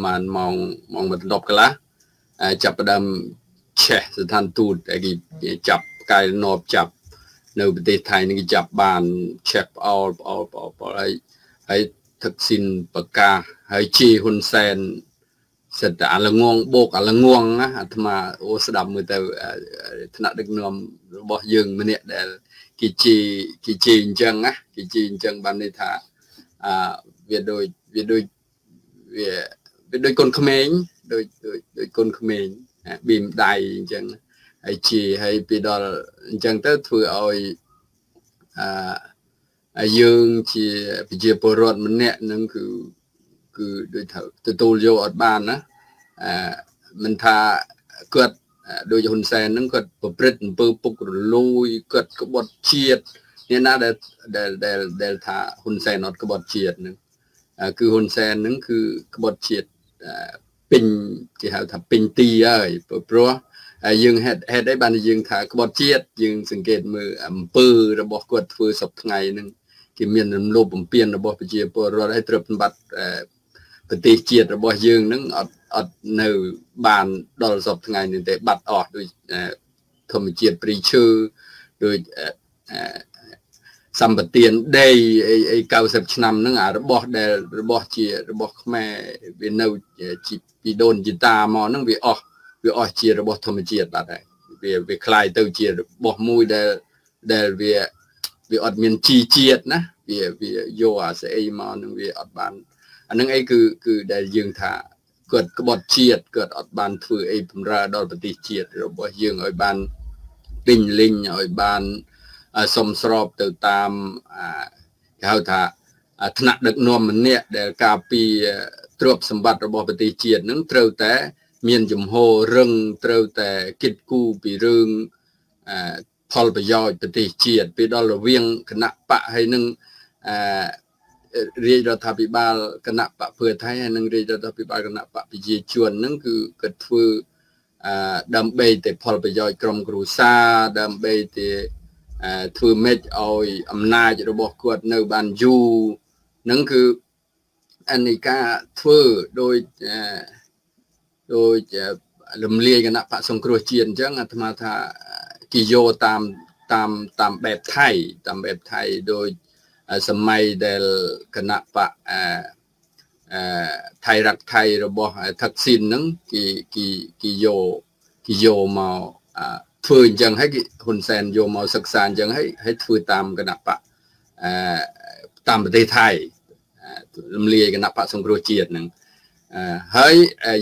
បានម៉ោងម៉ោង10កន្លះចាប់ផ្ដើមឆេះស្ថានទូតគេចាប់កាយនបចាប់នៅប្រទេសថៃនឹងគេចាប់បានឆេះផ្អល់ផ្អល់ផ្អល់ផ្អល់ហើយហើយថឹកស៊ីនប្រកាសហើយជាហ៊ុនសែនសិតអាលងងបោកអាលងងណាអាត្មាអូស្ដាប់មើលទៅថ្នាក់ដឹកនាំរបស់យើងម្នាក់ដែល គេជីគេជីអញ្ចឹងណាគេជីអញ្ចឹងបានន័យថាអាវាដូចវាដូចវាវាដូចកូនក្មេងដូចដូចដូចកូនក្មេងប៊ីមដៃអញ្ចឹងហើយជាហើយពីដល់អញ្ចឹងទៅធ្វើឲ្យអាយើងជាប្រជាពលរដ្ឋម្នាក់នឹងគឺគឺដូចថាទទួលយកអត់បានណាអឺមិនថាគាត់ ដូចហ៊ុនសែនហ្នឹងគាត់ប្រព្រឹត្តអំពើពុករលួយគាត់ក្បត់ជាតិអ្នកណាដែលដែលដែលថាហ៊ុនសែនអត់ក្បត់ជាតិហ្នឹងគឺហ៊ុនសែនហ្នឹងគឺក្បត់ជាតិពេញគេហៅថាពេញទីហើយព្រោះហើយយើងហេតុហេតុអីបានយើងថាក្បត់ជាតិយើងសង្កេតមើលអំពើរបស់គាត់ធ្វើសពថ្ងៃហ្នឹងគេមានរំលោភបំពានរបស់ប្រជាពលរដ្ឋឲ្យទ្រព្យសម្បត្តិ ប្រទេសជាតិរបស់យើងហ្នឹងអត់អត់នៅបានដល់សពថ្ងៃនេះទេបាត់អស់ដោយធម្មជាតិព្រីឈើដោយសម្បទានដីអីអី90ឆ្នាំហ្នឹងអារបស់ដែលរបស់ជារបស់ខ្មែរវានៅជាពីដូនជីតាមកហ្នឹងវាអស់វាអស់ជារបស់ធម្មជាតិបាត់ហើយវាវាคล้ายទៅជារបស់មួយដែលដែលវាវាអត់មានជីជាតិណាវាវាយកអាស្អីមកនឹងវាអត់បាន អានឹងអីគឺគឺដែលយើងថាគាត់ក្បត់ជាតិគាត់អត់បានធ្វើអីបំរើដល់ប្រទេសជាតិរបស់យើងឲ្យបានពេញលេញឲ្យបានសមស្របទៅតាមគេហៅថាថ្នាក់ដឹកនាំម្នាក់ដែលការពីទ្រព្យសម្បត្តិរបស់ប្រទេសជាតិនឹងត្រូវតែមានចំហរឹងត្រូវតែគិតគូរពីរឿងផលប្រយោជន៍ប្រទេសជាតិពីដល់រវាងគណៈបកហើយនឹងអ រាជរដ្ឋាភិបាលគណៈបកភឿថៃហើយនិងរាជរដ្ឋាភិបាលគណៈបកប្រជាជនហ្នឹងគឺគាត់ធ្វើអឺដើម្បីតែផលប្រយោជន៍ក្រុមគ្រួសារដើម្បីតែធ្វើម៉េចឲ្យអំណាចរបស់គាត់នៅបានយូរហ្នឹងគឺអនិកាធ្វើដោយដោយលំលាយគណៈបកសង្គ្រោះជាតិអញ្ចឹងអាត្មាថាគេយកតាមតាមតាមបែបថៃតាមបែបថៃដោយ សម័យដែលគណៈបកអឺថៃរដ្ឋថៃរបស់ថឹកស៊ីនហ្នឹងគេគេគេយកគេយកមកធ្វើអញ្ចឹងហើយគេហ៊ុនសែនយកមកសិក្សាអញ្ចឹងហើយហើយធ្វើតាមគណៈបកអឺតាមប្រទេសថៃរំលាយគណៈបកសង្គ្រោះជាតិហ្នឹងហើយ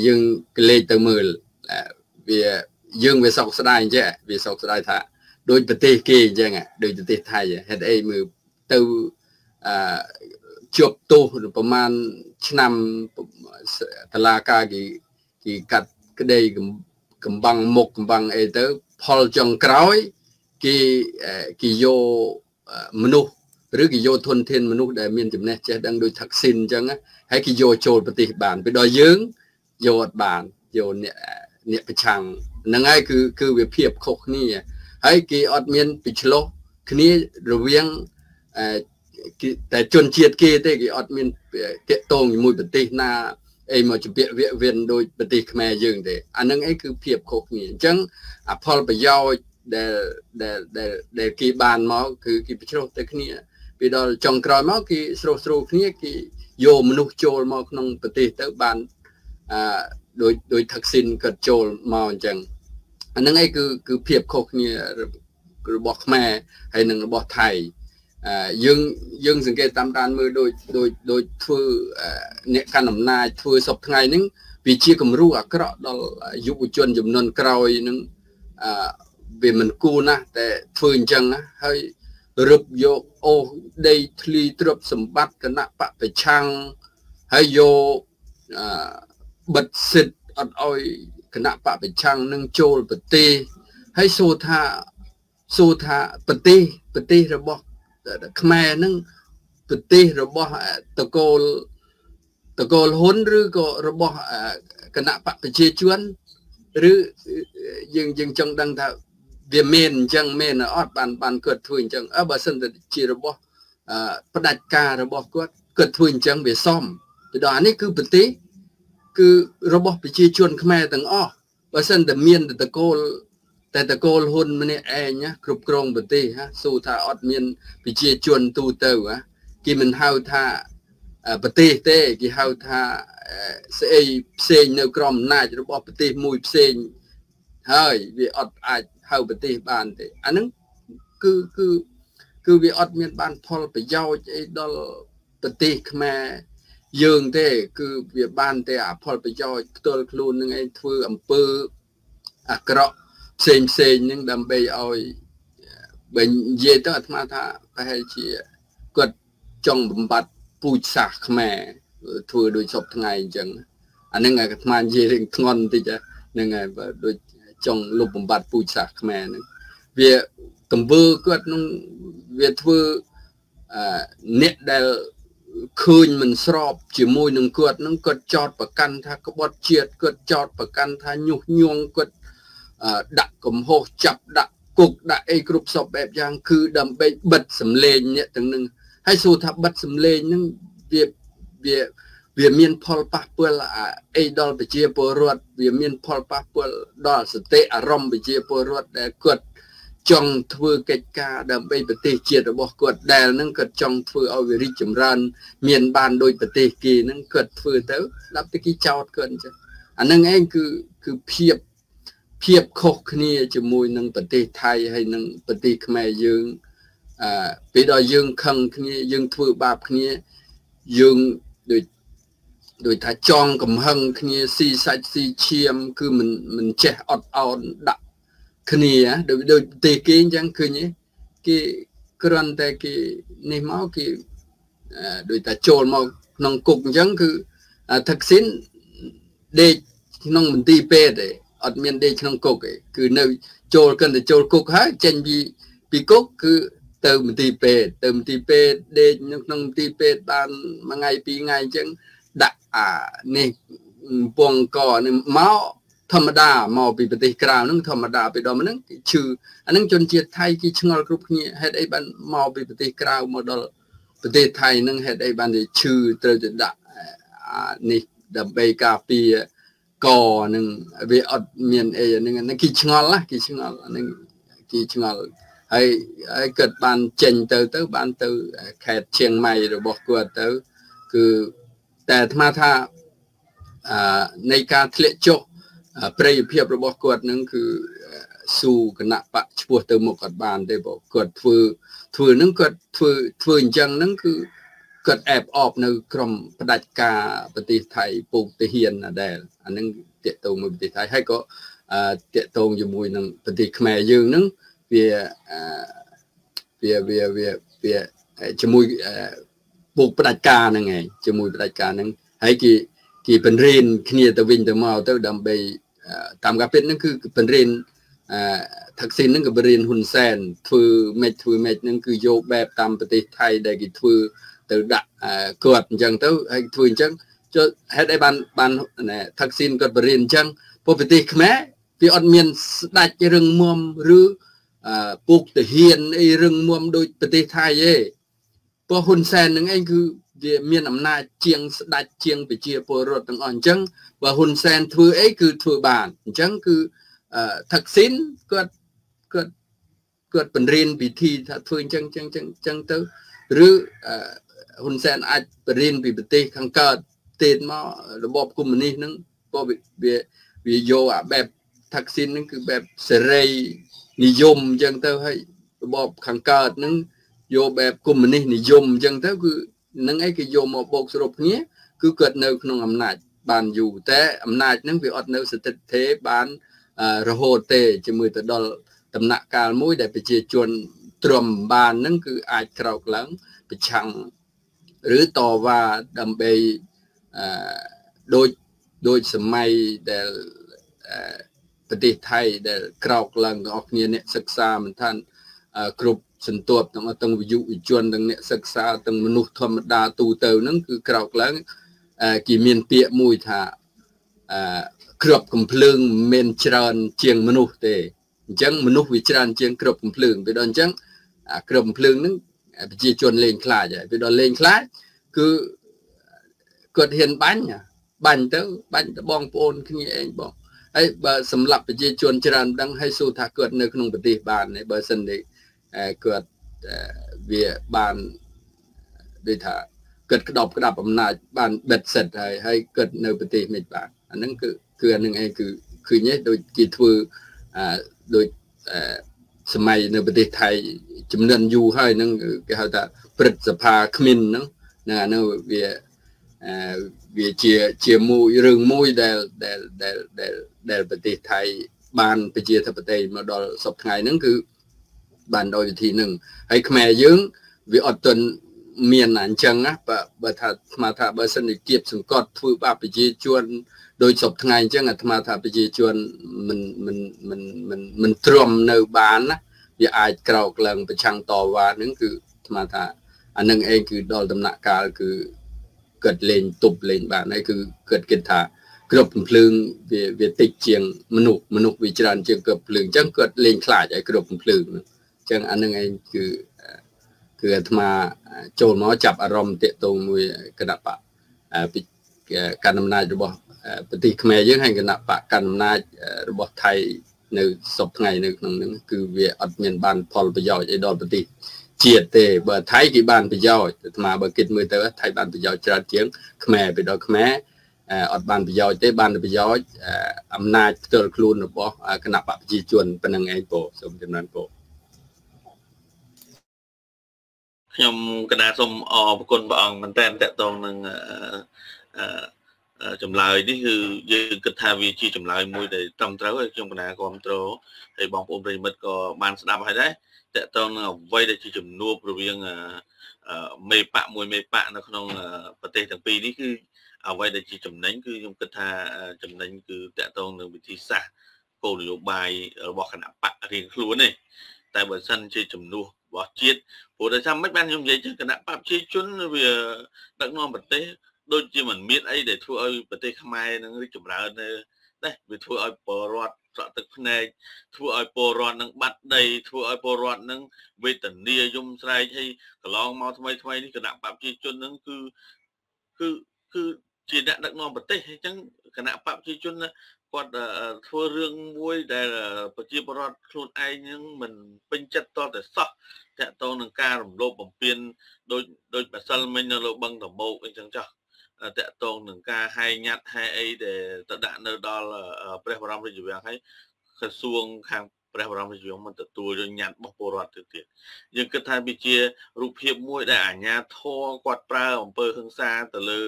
យើងក្លេកទៅមើលវាយើងវាសោកស្ដាយអញ្ចឹងវាសោកស្ដាយថាដូចប្រទេសគេអញ្ចឹងដូចប្រទេសថៃហេតុអីមើលទៅ អឺជាប់ទោសប្រហែលឆ្នាំតឡាការគេគេកាត់ក្តីកំបាំងមុខកំបាំងអីទៅ ផលចុងក្រោយគេគេយកមនុស្សឬគេយកធនធានមនុស្សដែលមានចំណេះចេះដឹងដូចថាក់ស៊ីនអញ្ចឹងហើយគេយកចូលប្រទេសបានពេលដល់យើងយកអត់បានយកអ្នកអ្នកប្រឆាំងហ្នឹងហើយគឺគឺវាភាពខុសគ្នាហើយគេអត់មានពិឆ្លោះគ្នារវាង តែជនជាតិគេទេគេអត់មានតាកតងជាមួយប្រទេសណាអីមកជំពាក់វាវិនដូចប្រទេសខ្មែរយើងទេអានឹងអីគឺភាពខុសគ្នាអញ្ចឹងអផលប្រយោជន៍ដែលដែលដែលដែលគេបានមកគឺគេប្រជ្រុះទៅគ្នាពេលដល់ចុងក្រោយមកគេស្រុះស្រួលគ្នាគេយកមនុស្សចូលមកក្នុងប្រទេសទៅបានអឺដោយដោយថាក់ស៊ីនគាត់ចូលមកអញ្ចឹងអាហ្នឹងឯងគឺគឺភាពខុសគ្នារបស់ខ្មែរហើយនិងរបស់ថៃ យើងយើងសង្កេតតាមដានមើលដូចដូចដូចធ្វើអ្នកកាន់អំណាចធ្វើសពថ្ងៃហ្នឹងវាជាគំរូអាក្រក់ដល់យុវជនចំនួនក្រោយហ្នឹងអឺវាមិនគួរណាស់តែធ្វើអញ្ចឹងណាហើយរឹបយកអូសដីធ្លីទ្រព្យសម្បត្តិគណៈបពប្រឆាំងហើយយកអឺបិទសិទ្ធអត់អោយគណៈបពប្រឆាំងនឹងចូលប្រទេសហើយសួរថាសួរថាប្រទេសប្រទេសរបស់ ខ្មែរនឹងប្រទេសរបស់តកូលតកូលហ៊ុនឬក៏របស់គណៈបកប្រជាជនឬយើងយើងចង់ដឹងថាវាមានអញ្ចឹងមែនអត់បានបានគាត់ធ្វើអញ្ចឹងអើបើសិនតែជារបស់ផ្ដាច់ការរបស់គាត់គាត់ធ្វើអញ្ចឹងវាសមពីដល់អានេះគឺប្រទេសគឺរបស់ប្រជាជនខ្មែរទាំងអស់បើសិនតែមានតកូល តែតកូលហ៊ុនម្នាក់ឯងគ្រប់គ្រងប្រទេសហ่าសួរថាអត់មានប្រជាជនទូទៅហ่าគេមិនហៅថាប្រទេសទេគេហៅថាស្អីផ្សេងនៅក្រមអំណាចរបស់ប្រទេសមួយផ្សេងហើយវាអត់អាចហៅប្រទេសបានទេអាហ្នឹងគឺគឺគឺវាអត់មានបានផលប្រយោជន៍អីដល់ប្រទេសខ្មែរយើងទេ គឺវាបានតែអផលប្រយោជន៍ផ្ទាល់ខ្លួននឹងឯងធ្វើអំពើអាក្រក់ ផ្សេងផ្សេងនឹងដើម្បីឲ្យបើនិយាយទៅអាត្មាថាប្រហែលជាគាត់ចង់បំបត្តិពូជសាសខ្មែរធ្វើដូចសពថ្ងៃអញ្ចឹងអានឹងអាត្មានិយាយរឿងធ្ងន់បន្តិចហ្នឹងហើយបើដូចចង់លុបបំបត្តិពូជសាសខ្មែរហ្នឹងវាកំវើគាត់នឹងវាធ្វើអឺអ្នកដែលឃើញមិនស្របជាមួយនឹងគាត់នឹងគាត់ចោតប្រកាន់ថាក្បត់ជាតិគាត់ចោតប្រកាន់ថាញុះញង់គាត់ ដាក់កំហុសចាប់ដាក់គុកដាក់អីគ្រប់សពបែបយ៉ាង គឺដើម្បីបិទសម្លេងអ្នកទាំងនឹងហើយសួរថាបិទសម្លេងនឹងវាវាវាមានផលប៉ះពាល់អីដល់ប្រជាពលរដ្ឋវាមានផលប៉ះពាល់ដល់សតិអារម្មណ៍ប្រជាពលរដ្ឋដែលគាត់ចង់ធ្វើកិច្ចការដើម្បីប្រទេសជាតិរបស់គាត់ដែលនឹងគាត់ចង់ធ្វើឲ្យវារីកចម្រើន មានបានដោយប្រទេសគេនឹងគាត់ធ្វើទៅដល់តែគេចោតគាត់អញ្ចឹងអានឹងឯងគឺគឺភាព ភាពខុសគ្នាជាមួយនឹងប្រទេសថៃហើយនឹងប្រទេសខ្មែរយើងអឺពេលដល់យើងខឹងគ្នាយើងធ្វើបាបគ្នាយើងដូចដូចថាចងកំហឹងគ្នាស៊ីសាច់ស៊ីឈាម គឺមិនមិនចេះអត់អោនដាក់គ្នាដូចដូចប្រទេសគេអញ្ចឹងឃើញទេគេគ្រាន់តែគេនេះមកគេដូចថាចូលមកក្នុងគុកអញ្ចឹងគឺថឹកស៊ីនដេកក្នុងមន្ទីរពេទ្យទេ អត់មានដេកក្នុងគុកទេគឺនៅចូលកិនទៅចូលគុកហើយចេញពីពីគុកគឺទៅមន្ទីរពេទ្យទៅមន្ទីរពេទ្យដេកនៅក្នុងមន្ទីរពេទ្យបានមួយថ្ងៃពីរថ្ងៃអញ្ចឹងដាក់អានេះពងកនេះមកធម្មតាមកពីប្រទេសក្រៅហ្នឹងធម្មតាពីដល់ហ្នឹងគេឈឺអាហ្នឹងជនជាតិថៃគេឆ្ងល់គ្រប់គ្នាហេតុអីបានមកពីប្រទេសក្រៅមកដល់ប្រទេសថៃហ្នឹងហេតុអីបានគេឈឺត្រូវទៅដាក់អានេះដើម្បីការពារ កនឹងវាអត់មានអីហ្នឹងគេឆ្ងល់ណាគេឆ្ងល់ហ្នឹងគេឆ្ងល់ហើយហើយគាត់បានចេញទៅទៅ បានទៅខេត្តឈៀងម៉ៃរបស់គាត់ទៅ គឺតែអាត្មាថាអឺនៃការធ្លាក់ចុះប្រយោភាពរបស់គាត់នឹងគឺស៊ូគណៈបកឈ្មោះទៅមុខគាត់បានទេបើគាត់ធ្វើធ្វើនឹងគាត់ធ្វើធ្វើអញ្ចឹងនឹងគឺគាត់អែបអបនៅ ក្រមផ្ដាច់ការប្រទេសថៃពូកទាហានណាដែល អានឹងតកតងមួយប្រទេសថៃហើយក៏តកតងជាមួយនឹងប្រទេសខ្មែរយើងនឹងវាវាវាវាវាជាមួយពូកផ្ដាច់ការហ្នឹងឯងជាមួយផ្ដាច់ការហ្នឹងហើយគេគេបញ្រៀនគ្នាទៅវិញទៅមកទៅដើម្បីតាមការពិតហ្នឹងគឺបញ្រៀនអឺថាក់ស៊ីនហ្នឹងក៏បរៀនហ៊ុនសែនធ្វើម៉េចធ្វើម៉េចហ្នឹងគឺយកបែបតាមប្រទេសថៃដែលគេធ្វើទៅដាក់គាត់អញ្ចឹងទៅហើយធ្វើអញ្ចឹងចុះ ហេតុអីបានបានថាក់ស៊ីនគាត់បរៀនអញ្ចឹងព្រោះប្រទេសខ្មែរវាអត់មានស្ដាច់រឹងមាំឬពុកទាហានអីរឹងមាំដូចប្រទេសថៃទេព្រោះហ៊ុនសែននឹងឯងគឺវាមានអំណាចជាងស្ដាច់ជាងប្រជាពលរដ្ឋទាំងអស់អញ្ចឹងបើហ៊ុនសែនធ្វើអីគឺធ្វើបានអញ្ចឹងគឺថាក់ស៊ីនគាត់គាត់គាត់បង្រៀនវិធីថាធ្វើអញ្ចឹងអញ្ចឹងអញ្ចឹងទៅឬហ៊ុនសែនអាចបង្រៀនពីប្រទេសខាងកើត ទេមករបបកុម្មុយនីសហ្នឹងក៏វាវាយកអាបែបថាក់ស៊ីនហ្នឹងគឺបែបសេរីនិយមអញ្ចឹងទៅហើយរបបខាងកើតហ្នឹងយកបែបកុម្មុយនីសនិយមអញ្ចឹងទៅគឺនឹងអីគេយកមកបោកសរុបគ្នាគឺគាត់នៅក្នុងអំណាចបានយូរតែអំណាចហ្នឹងវាអត់នៅស្ថិតថេរបានរហូតទេជាមួយទៅដល់ដំណាក់កាលមួយដែលប្រជាជនទ្រាំបានហ្នឹងគឺអាចក្រោកឡើងប្រឆាំងឬតវ៉ាដើម្បី អឺដូចដូចសម័យដែលប្រទេសថៃដែលក្រោកឡើងទាំងអស់គ្នាអ្នកសិក្សាមិនថាគ្រប់សន្ទាប់ទាំងអស់ទាំងវិយុវិជនទាំងអ្នកសិក្សាទាំងមនុស្សធម្មតាទូទៅហ្នឹងគឺក្រោកឡើងគេមានពាក្យមួយថាអឺគ្រាប់កំភ្លើងមិនមែនច្រើន ជាងមនុស្សទេអញ្ចឹងមនុស្សវាច្រើនជាងគ្រាប់កំភ្លើងពេលដល់អញ្ចឹងអាគ្រាប់កំភ្លើងហ្នឹងប្រជាជនលេងខ្លាចហើយពេលដល់លេងខ្លាចគឺ គាត់ហ៊ានបាញ់បាញ់ទៅបាញ់ទៅបងប្អូនគ្នាឯងបងហើយបើសម្រាប់ប្រជាជនច្រើនដឹងហើយសួរថាគាត់នៅក្នុងប្រទេសបានទេបើសិនទេគាត់វាបានដូចថាគាត់ក្តោបក្តាប់អំណាចបានបិទសិតហើយហើយគាត់នៅប្រទេសមិនបានអាហ្នឹងគឺគឺអានឹងឯងគឺឃើញទេដូចគេធ្វើអឺដូចអឺសម័យនៅប្រទេសថៃចំនួនយូរហើយហ្នឹងគេហៅថាព្រឹទ្ធសភាគ្មានហ្នឹងណាអានោះវាអឺ វាជាជាមួយរឿងមួយដែលដែលដែលដែលដែលប្រទេសថៃបានប្រជាធិបតេយ្យមកដល់សពថ្ងៃហ្នឹងគឺបានដោយវិធីហ្នឹងហើយខ្មែរយើងវាអត់ទាន់មានអញ្ចឹងណាបើថាស្មាថាបើសិនជាគៀបសង្កត់ធ្វើបាបប្រជាជនដោយសពថ្ងៃអញ្ចឹងអាត្មាថាប្រជាជនមិនមិនមិនមិនមិនទ្រាំនៅបានណាវាអាចក្រោកឡើងប្រឆាំងតវ៉ាហ្នឹងគឺអាត្មាថាអានឹងឯងគឺដល់ដំណាក់កាលគឺ គាត់លេងទប់លេងបានហើយគឺគាត់គិតថាគ្រប់កំភ្លើងវាវាតិចជាងមនុស្សមនុស្សវាច្រើនជាងគ្រប់ភ្លើងអញ្ចឹងគាត់លេងខ្លាចឲ្យគ្រប់កំភ្លើងហ្នឹងអញ្ចឹងអានឹងឯងគឺគឺអាត្មាចូលមកចាប់អារម្មណ៍តាកតងមួយគណៈបកពីការអំណាចរបស់ប្រទេសខ្មែរយើងហើយគណៈបកកណ្ដាលអំណាចរបស់ថៃនៅសពថ្ងៃនៅក្នុងហ្នឹងគឺវាអត់មានបានផលប្រយោជន៍អីដល់ប្រទេស ជាតិទេបើថៃគេបានប្រយោជន៍អាត្មាបើគិតមើលទៅថៃបានប្រយោជន៍ច្រើនជាងខ្មែរពីដល់ខ្មែរអត់បានប្រយោជន៍ទេបានប្រយោជន៍អំណាចផ្ទាល់ខ្លួនរបស់គណៈបកប្រជាជនប៉ុណ្្នឹងឯងពោសូមចំណានពោខ្ញុំកណាសូមអរគុណព្រះអង្គមែនតើតកតងនឹងអឺចម្លើយនេះគឺយើងគិតថាវាជាចម្លើយមួយដែលត្រឹមត្រូវហើយខ្ញុំកណាគ្រប់គ្រងហើយបងប្អូនប្រិមិត្តក៏បានស្ដាប់ហើយដែរ តកតងនឹងអ្វីដែលជាជំនួបរវាងមេបកមួយមេបកនៅក្នុងប្រទេសទាំងពីរនេះគឺអ្វីដែលជាចំណេញគឺខ្ញុំគិតថាចំណេញគឺតកតងនឹងវិធីសាស្ត្រគោលនយោបាយរបស់គណៈបករៀងខ្លួនទេតែបើសិនជាជំនួសរបស់ជាតិព្រោះតែថាមិនបានខ្ញុំនិយាយចឹងគណៈបកប្រជាជនវាដឹកនាំប្រទេសដូចជាមិនមានអីដែលធ្វើឲ្យប្រទេសខ្មែរនឹងរីកចម្រើន ទេណាវាធ្វើឲ្យពលរដ្ឋស្រក់ទឹកភ្នែកធ្វើឲ្យពលរដ្ឋនឹងបាត់ដីធ្វើឲ្យពលរដ្ឋនឹងវេទនាយំស្រែកហើយកន្លងមកថ្មីថ្មីនេះគណៈបព្វជិជននឹងគឺគឺគឺជាអ្នកដឹកនាំប្រទេសអញ្ចឹងគណៈបព្វជិជនគាត់ធ្វើរឿងមួយដែលប្រជាពលរដ្ឋខ្លួនឯងនឹងមិនពេញចិត្តតតែសោះតកតងនឹងការរំលោភបំពានដោយដោយម្សិលមិញនៅលើបឹងតមោកអីចឹងចោះ តកតងនឹងការហែងញាត់ហែអីដែលទៅដាក់នៅដល់ព្រះបរមរាជវាំងហើយក្រសួងខាងព្រះបរមរាជវាំងមិនទទួលយកញត្តិរបស់ពលរដ្ឋទៅទៀតយើងគិតថាវាជារូបភាពមួយដែលអាជ្ញាធរគាត់ប្រើអំពើហិង្សាទៅលើ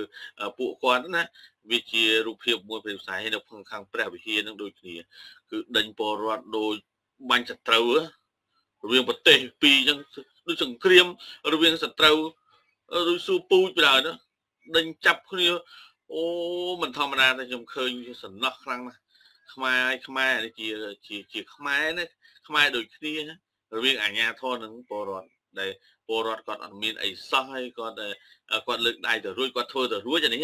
ពួកគាត់ណាវាជារូបភាពមួយផ្សេងផ្សេងនៅខាងព្រះវិហារនឹងដូចគ្នាគឺដេញពលរដ្ឋដូចបាញ់សត្រូវរវាងប្រទេសពីរអញ្ចឹងដូចសង្គ្រាមរវាងសត្រូវឬស៊ូពូជបណ្ដោយណា ដេញចាប់គ្នាអូមិនធម្មតាទេខ្ញុំឃើញសំណោះខ្លាំងណាស់ខ្មែរខ្មែរជាជាជាខ្មែរណាខ្មែរដូចគ្នារវាងអាញាធរនិងពលរដ្ឋដែលពលរដ្ឋគាត់អត់មានអីសោះហើយគាត់គាត់លើកដៃទៅរួចគាត់ធ្វើទៅរួចអានេះ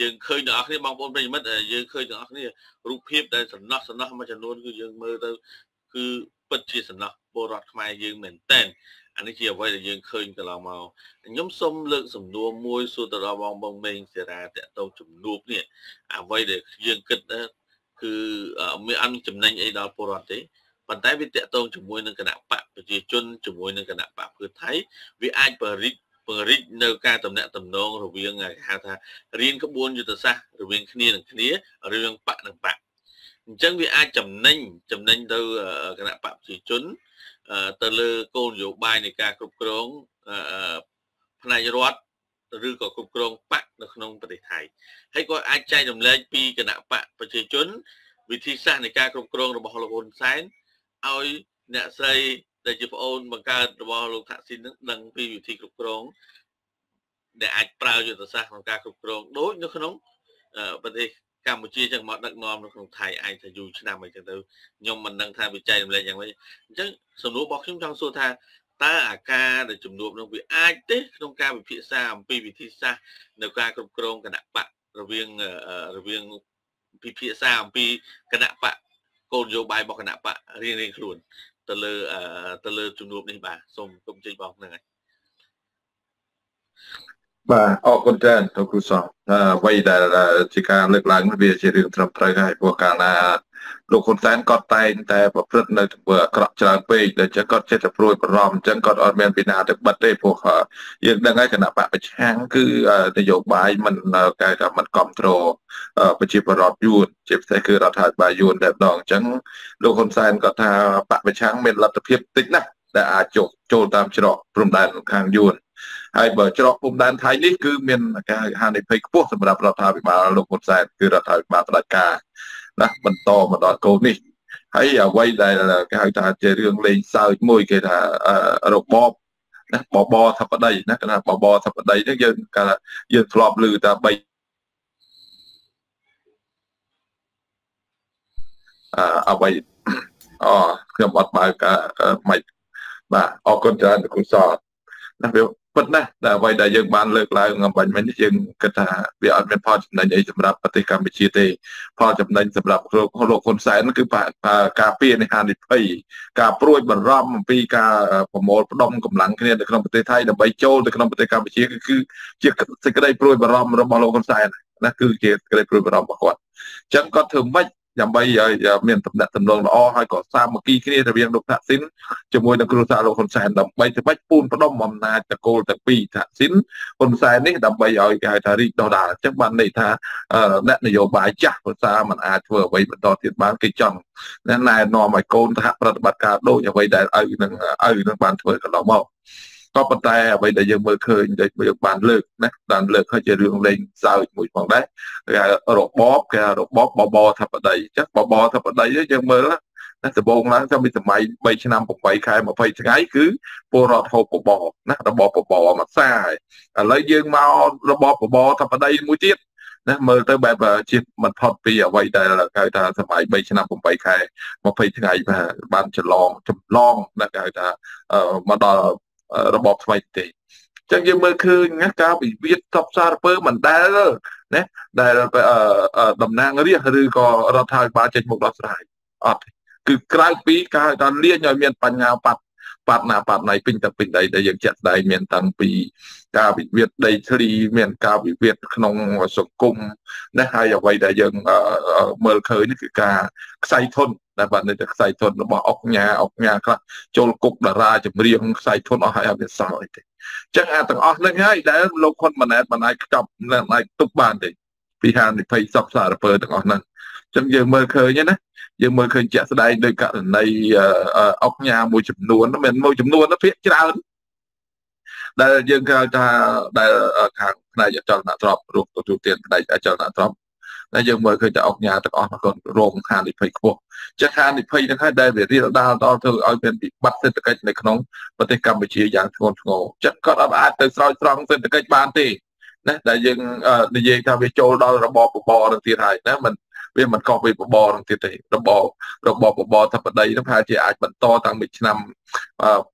យើងឃើញទាំងអស់គ្នាបងប្អូនប្រិយមិត្តយើងឃើញទាំងអស់គ្នារូបភាពដែលសំណោះសំណោះមួយចំនួនគឺយើងមើលទៅគឺពិតជាសំណោះពលរដ្ឋខ្មែរយើងមែនតែន អានេះជាអ្វីដែលយើងឃើញកន្លងមកខ្ញុំសូមលើកសំណួរមួយសួរទៅដល់បងបងមេងសេរាតកតងជំនួបនេះអ្វីដែលយើងគិតគឺមានអត់ចំណេញអីដល់ពលរដ្ឋទេប៉ុន្តែវាតកតងជាមួយនឹងគណៈបកប្រជាជនជាមួយនឹងគណៈបកพืថៃវាអាចបរិទ្ធពង្រីកនៅការតំណាក់តំណងរវាងហៅថារៀនក្បួនយុទ្ធសាស្ត្ររវាងគ្នានឹងគ្នារវាងបកនិងបកអញ្ចឹងវាអាចចំណេញចំណេញទៅគណៈបកប្រជាជន ទៅលើគោលនយោបាយនៃការគ្រប់គ្រងផ្នែករដ្ឋឬក៏គ្រប់គ្រងបកនៅក្នុងប្រទេសថៃហើយក៏អាចចែករំលែកពីគណៈបកប្រជាជន វិធីសាស្ត្រនៃការគ្រប់គ្រងរបស់លោកហ៊ុនសែនឲ្យអ្នកស្រីដែលជាប្អូនបង្កើតរបស់លោកថាក់ស៊ីននឹងដឹងពីវិធីគ្រប់គ្រងដែលអាចប្រើយុទ្ធសាស្ត្រក្នុងការគ្រប់គ្រងដូចនៅក្នុងប្រទេស កម្ពុជាចឹងមកដឹកនាំនៅក្នុងថៃអាចថាយូរឆ្នាំអីចឹងទៅខ្ញុំមិនដឹងថាវិច័យរំលែកយ៉ាងម៉េចអញ្ចឹងសំណួររបស់ខ្ញុំចង់សួរថាតើអាការដែលជំនួបនោះវាអាចទេក្នុងការវិភាសាអំពីវិធីសាស្ត្រនៅការគ្រប់គ្រងគណៈបករវាងរវាងពិភាក្សាអំពីគណៈបកគោលនយោបាយរបស់គណៈបករៀងៗខ្លួនទៅលើទៅលើជំនួបនេះបាទសូមគុំជ័យបងហ្នឹងហើយ បាទអរគុណច្រើនលោកគ្រូសំអ្វីដែលជាការលើកឡើងវាជារឿងត្រឹមត្រូវហើយព្រោះកាលណាលោកហ៊ុនសែនគាត់តែងតែប្រព្រឹត្តនៅទង្វើអាក្រក់ច្រើនពេកដែលចឹងគាត់ចិត្តតែព្រួយបារម្ភអញ្ចឹងគាត់អត់មានពីណាទៅបិទទេព្រោះយើងដឹងហើយគណៈបកប្រឆាំងគឺនយោបាយមិនកែថាមិនគ្រប់គ្រងប្រជាពលរដ្ឋយួនជាពិសេសគឺរដ្ឋាភិបាលយួនតែម្ដងអញ្ចឹងលោកហ៊ុនសែនគាត់ថាបកប្រឆាំងមានលទ្ធភាពតិចណាស់ដែលអាចចូលចូលតាមច្រកព្រំដែនខាងយួន ហើយបើច្រកព្រំដែនថៃនេះគឺមានការហានិភ័យខ្ពស់សម្រាប់រដ្ឋាភិបាលលោកហ៊ុនសែនគឺរដ្ឋាភិបាលផ្ដាច់ការណាបន្តមកដល់កូននេះហើយអ្វីដែលគេហៅថាជារឿងលេងសើចមួយគេថារបបណាបបធបតីណាគេថាបបធបតីហ្នឹងយើងកាលយើងធ្លាប់ឮថា3អឺអ្វីអូខ្ញុំអត់បើកមិនបាទអរគុណច្រើនលោកគ្រូសណាវា ពិតណាស់ដែលអ្វីដែលយើងបានលើកឡើងអំបញ្ញមិញនេះយើងគិតថាវាអត់មានផលចំណេញអីសម្រាប់ប្រទេសកម្ពុជាទេផលចំណេញសម្រាប់លោកលោកហ៊ុនសែនគឺការពារនៃហានិភ័យការព្រួយបារម្ភអំពីការប្រមូលផ្ដុំកម្លាំងគ្នានៅក្នុងប្រទេសថៃដើម្បីចូលទៅក្នុងប្រទេសកម្ពុជាគឺគឺជាសេចក្តីព្រួយបារម្ភរបស់លោកហ៊ុនសែនណាគឺជាសេចក្តីព្រួយបារម្ភរបស់គាត់អញ្ចឹងគាត់ធ្វើម៉េច ដើម្បីឲ្យមានតំណែងតំណងល្អហើយក៏សាមគ្គីគ្នារវាងលោកថាក់ស៊ីនជាមួយនឹងគ្រួសារលោកហ៊ុនសែនដើម្បីធ្វើម៉េចពូនផ្ដុំអំណាចតកូលទាំងពីរថាក់ស៊ីនហ៊ុនសែននេះដើម្បីឲ្យគេហៅថារីកដុះដាលអញ្ចឹងបានន័យថាអ្នកនយោបាយចាស់ភាសាมันអាចធ្វើអ្វីបន្តទៀតបានគេចង់ណែនាំឲ្យកូនសហប្រតិបត្តិការដូចអ្វីដែលឪនឹងឪនឹងបានធ្វើកន្លងមក ក៏ប៉ុន្តែអ្វីដែលយើងមើលឃើញដែលយើងបានលើកណាបានលើកឲ្យជារឿងលេងសើចមួយផងដែរគេរបបគេរបបបបធបតីចឹងបបធបតីយើងមើលណាដំបូងឡើងចាំពីសម័យ3ឆ្នាំ8ខែ20ថ្ងៃគឺពលរដ្ឋហូបបបណារបបបបមកសាឥឡូវយើងមករបបបបធបតីមួយទៀតណាមើលទៅបែបជាមិនផុតពីអ្វីដែលគេហៅថាសម័យ3ឆ្នាំ8ខែ20ថ្ងៃបានច្រឡងចម្លងណាគេហៅថាមកដល់ របបថ្មីទេចឹងយើងមើលឃើញណាការវិវាទតបសារពើមិនដែលណាដែលតំណាងរាជឬក៏រដ្ឋាភិបាលចេញមកដោះស្រាយអត់គឺក្រៅពីការថាលាញឲ្យមានបញ្ញាបត្រ បាត់ណាបាត់ណៃពេញទៅពេញដីដែលយើងចាក់ស្ដែងមានតាំងពីការវិវាទដីធ្លីមានការវិវាទក្នុងសង្គមណាហើយអ្វីដែលយើងមើលឃើញនេះគឺការខ្សែធនដែលបាទនៅតែខ្សែធនរបស់អុកញ៉ាអុកញ៉ាខ្លះចូលគុកតារាចម្រៀងខ្សែធនអស់ហើយអត់មានសល់អីទេអញ្ចឹងអាទាំងអស់ហ្នឹងហើយដែលលោកហ៊ុនម៉ាណែតមិនអាចខ្ចប់មិនអាចទុកបានទេពីហានិភ័យសពសារពើទាំងអស់ហ្នឹងអញ្ចឹងយើងមើលឃើញណាយើងមើលឃើញជាក់ស្ដែងដោយករណីអុកញ៉ាមួយចំនួនមិនមួយចំនួនភាគច្រើនដែលយើងគេថាដែលខាងផ្នែកអចលនទ្រព្យរូបទទួលទានផ្នែកអចលនទ្រព្យតែយើងមើលឃើញតែអុកញ៉ាទាំងអស់គាត់រងហានិភ័យខ្ពស់ចឹងហានិភ័យហ្នឹងហើយដែលវារៀលដាលដល់ធ្វើឲ្យមានវិបត្តិសេដ្ឋកិច្ចនៅក្នុងប្រទេសកម្ពុជាយ៉ាងធ្ងន់ធ្ងរចឹងគាត់អត់អាចទៅស្រោចស្រង់សេដ្ឋកិច្ចបានទេណាដែលយើងនិយាយថាវាចូលដល់របបបបរនឹងទៀតហើយណាមិន វាមិនខុសពីបបរនឹងទៀតទេរបបរបបបបធិបតីនោះប្រហែលជាអាចបន្តតាំងពីឆ្នាំ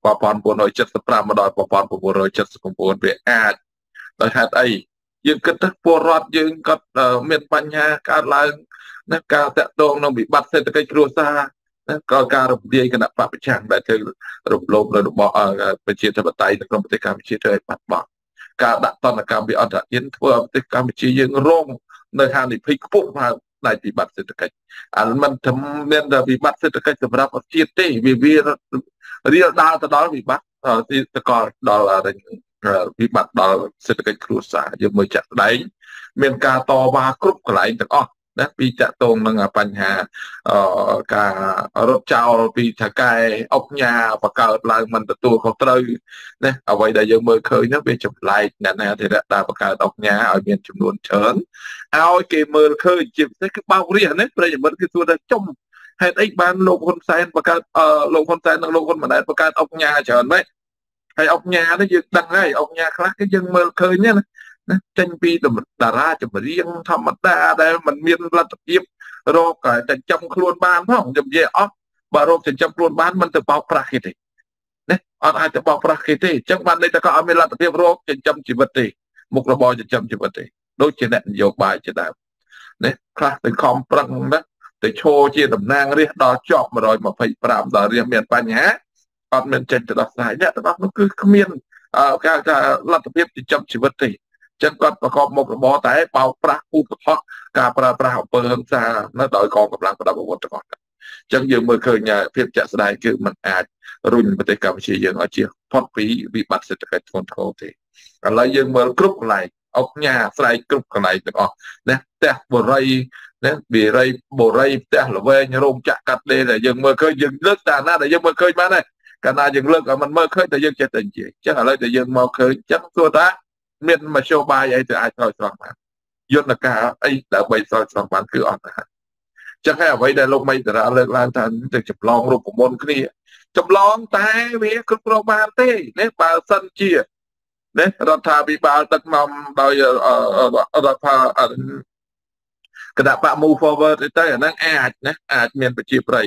1975មកដល់1979វាអាចដោយហេតុអីយើងគិតទៅពលរដ្ឋយើងក៏មានបញ្ហាកើតឡើងណាការតាក់ទងនឹងវិបត្តិសេដ្ឋកិច្ចគ្រួសារណាក៏ការរំលាយគណៈបពប្រឆាំងដែលធ្វើរំលោភនៅរបស់ប្រជាធិបតេយ្យនៅក្នុងប្រទេសកម្ពុជាធ្វើឲ្យបាត់បង់ការដាក់តន្តកម្មវិអន្តរជាតិធ្វើឲ្យប្រទេសកម្ពុជាយើងរងនៅហានិភ័យខ្ពស់ហើយ ផ្នែកវិបត្តិសេដ្ឋកិច្ចអាមិនត្រឹមមានតែវិបត្តិសេដ្ឋកិច្ចសម្រាប់ជាតិទេវាវារៀលដាលទៅដល់វិបត្តិទីតកលដល់វិបត្តិដល់សេដ្ឋកិច្ចគ្រួសារយើងមើលចាក់ស្ដែងមានការតវ៉ាគ្រប់កន្លែងទាំងអស់ ណាពីតកតងនឹងបញ្ហាអឺការរត់ចោលពីថកែអុកញ៉ាបកើតឡើងមិនទទួលខុសត្រូវណាអ្វីដែលយើងមើលឃើញនោះវាចម្លែកអ្នកណាធិរៈដែលបកើតអុកញ៉ាឲ្យមានចំនួនច្រើនឲ្យគេមើលឃើញជាពិសេសគឺបោករាសណាប្រិយមិត្តគឺសួរថាចំហេតុអីបានលោកហ៊ុនសែនបកើតលោកហ៊ុនសែននិងលោកហ៊ុនម៉ាណែតបកើតអុកញ៉ាច្រើនម៉េចហើយអុកញ៉ានេះយើងដឹងហើយអុកញ៉ាខ្លះគឺយើងមើលឃើញណា ណាចេញពីតារាចម្រៀងធម្មតាដែលมันមានលទ្ធភាពរកចិញ្ចឹមខ្លួនបានផងខ្ញុំនិយាយអស់បើរកចិញ្ចឹមខ្លួនបានมันទៅបោកប្រាស់គេទេណាអត់អាចទៅបោកប្រាស់គេទេអញ្ចឹងបានន័យថាក៏អត់មានលទ្ធភាពរកចិញ្ចឹមជីវិតទេមុខរបរចិញ្ចឹមជីវិតទេដូចជាអ្នកនយោបាយជាដើមណាខ្លះទៅខំប្រឹងណាទៅឈរជាតំណាងរាស្ត្រដល់ជាប់125ដល់រាស្ត្រមានបញ្ហាអត់មានចេញទៅដោះស្រាយអ្នកទាំងអស់នោះគឺគ្មានគេថាលទ្ធភាពចិញ្ចឹមជីវិតទេ ចឹងគាត់ប្រកបមុខរបរតែបោកប្រាស់ឧបថកការប្រើប្រាស់អំពើហិង្សានៅដោយកងកម្លាំងប្រដាប់អាវុធទាំងអស់ហ្នឹងចឹងយើងមើលឃើញភាពជាក់ស្ដែងគឺมันអាចរុញប្រទេសកម្ពុជាយើងឲ្យជាផុតពីវិបត្តិសេដ្ឋកិច្ចធ្ងន់ធ្ងរទេឥឡូវយើងមើលគ្រប់កន្លែងអុកញ៉ាស្រែកគ្រប់កន្លែងទាំងអស់ណាផ្ទះបរិយណាវិរិយបរិយផ្ទះល្វែងរោងចក្រកាត់ដេរដែលយើងមើលឃើញយើងលើកតាណាដែលយើងមើលឃើញបានដែរកាលណាយើងលើកឲ្យมันមើលឃើញតែយើងចេះតែនិយាយចឹងឥឡូវតែយើងមកឃើញចឹងសួរថា មានមធ្យោបាយអីទៅអាចស្រោចស្រង់បានយន្តការអីដើម្បីស្រោចស្រង់បានគឺអត់ដែរចឹងហើយអ្វីដែលលោកមីតារាលើកឡើងថាទៅចម្លងរូបមន្តគ្នាចម្លងតែវាគ្រប់គ្រងបានទេនេះបើសិនជានេះរដ្ឋាភិបាលដឹកនាំដោយរដ្ឋាគណៈបក move forward ទៅអាហ្នឹងអាចណាអាចមានប្រជាប្រិយ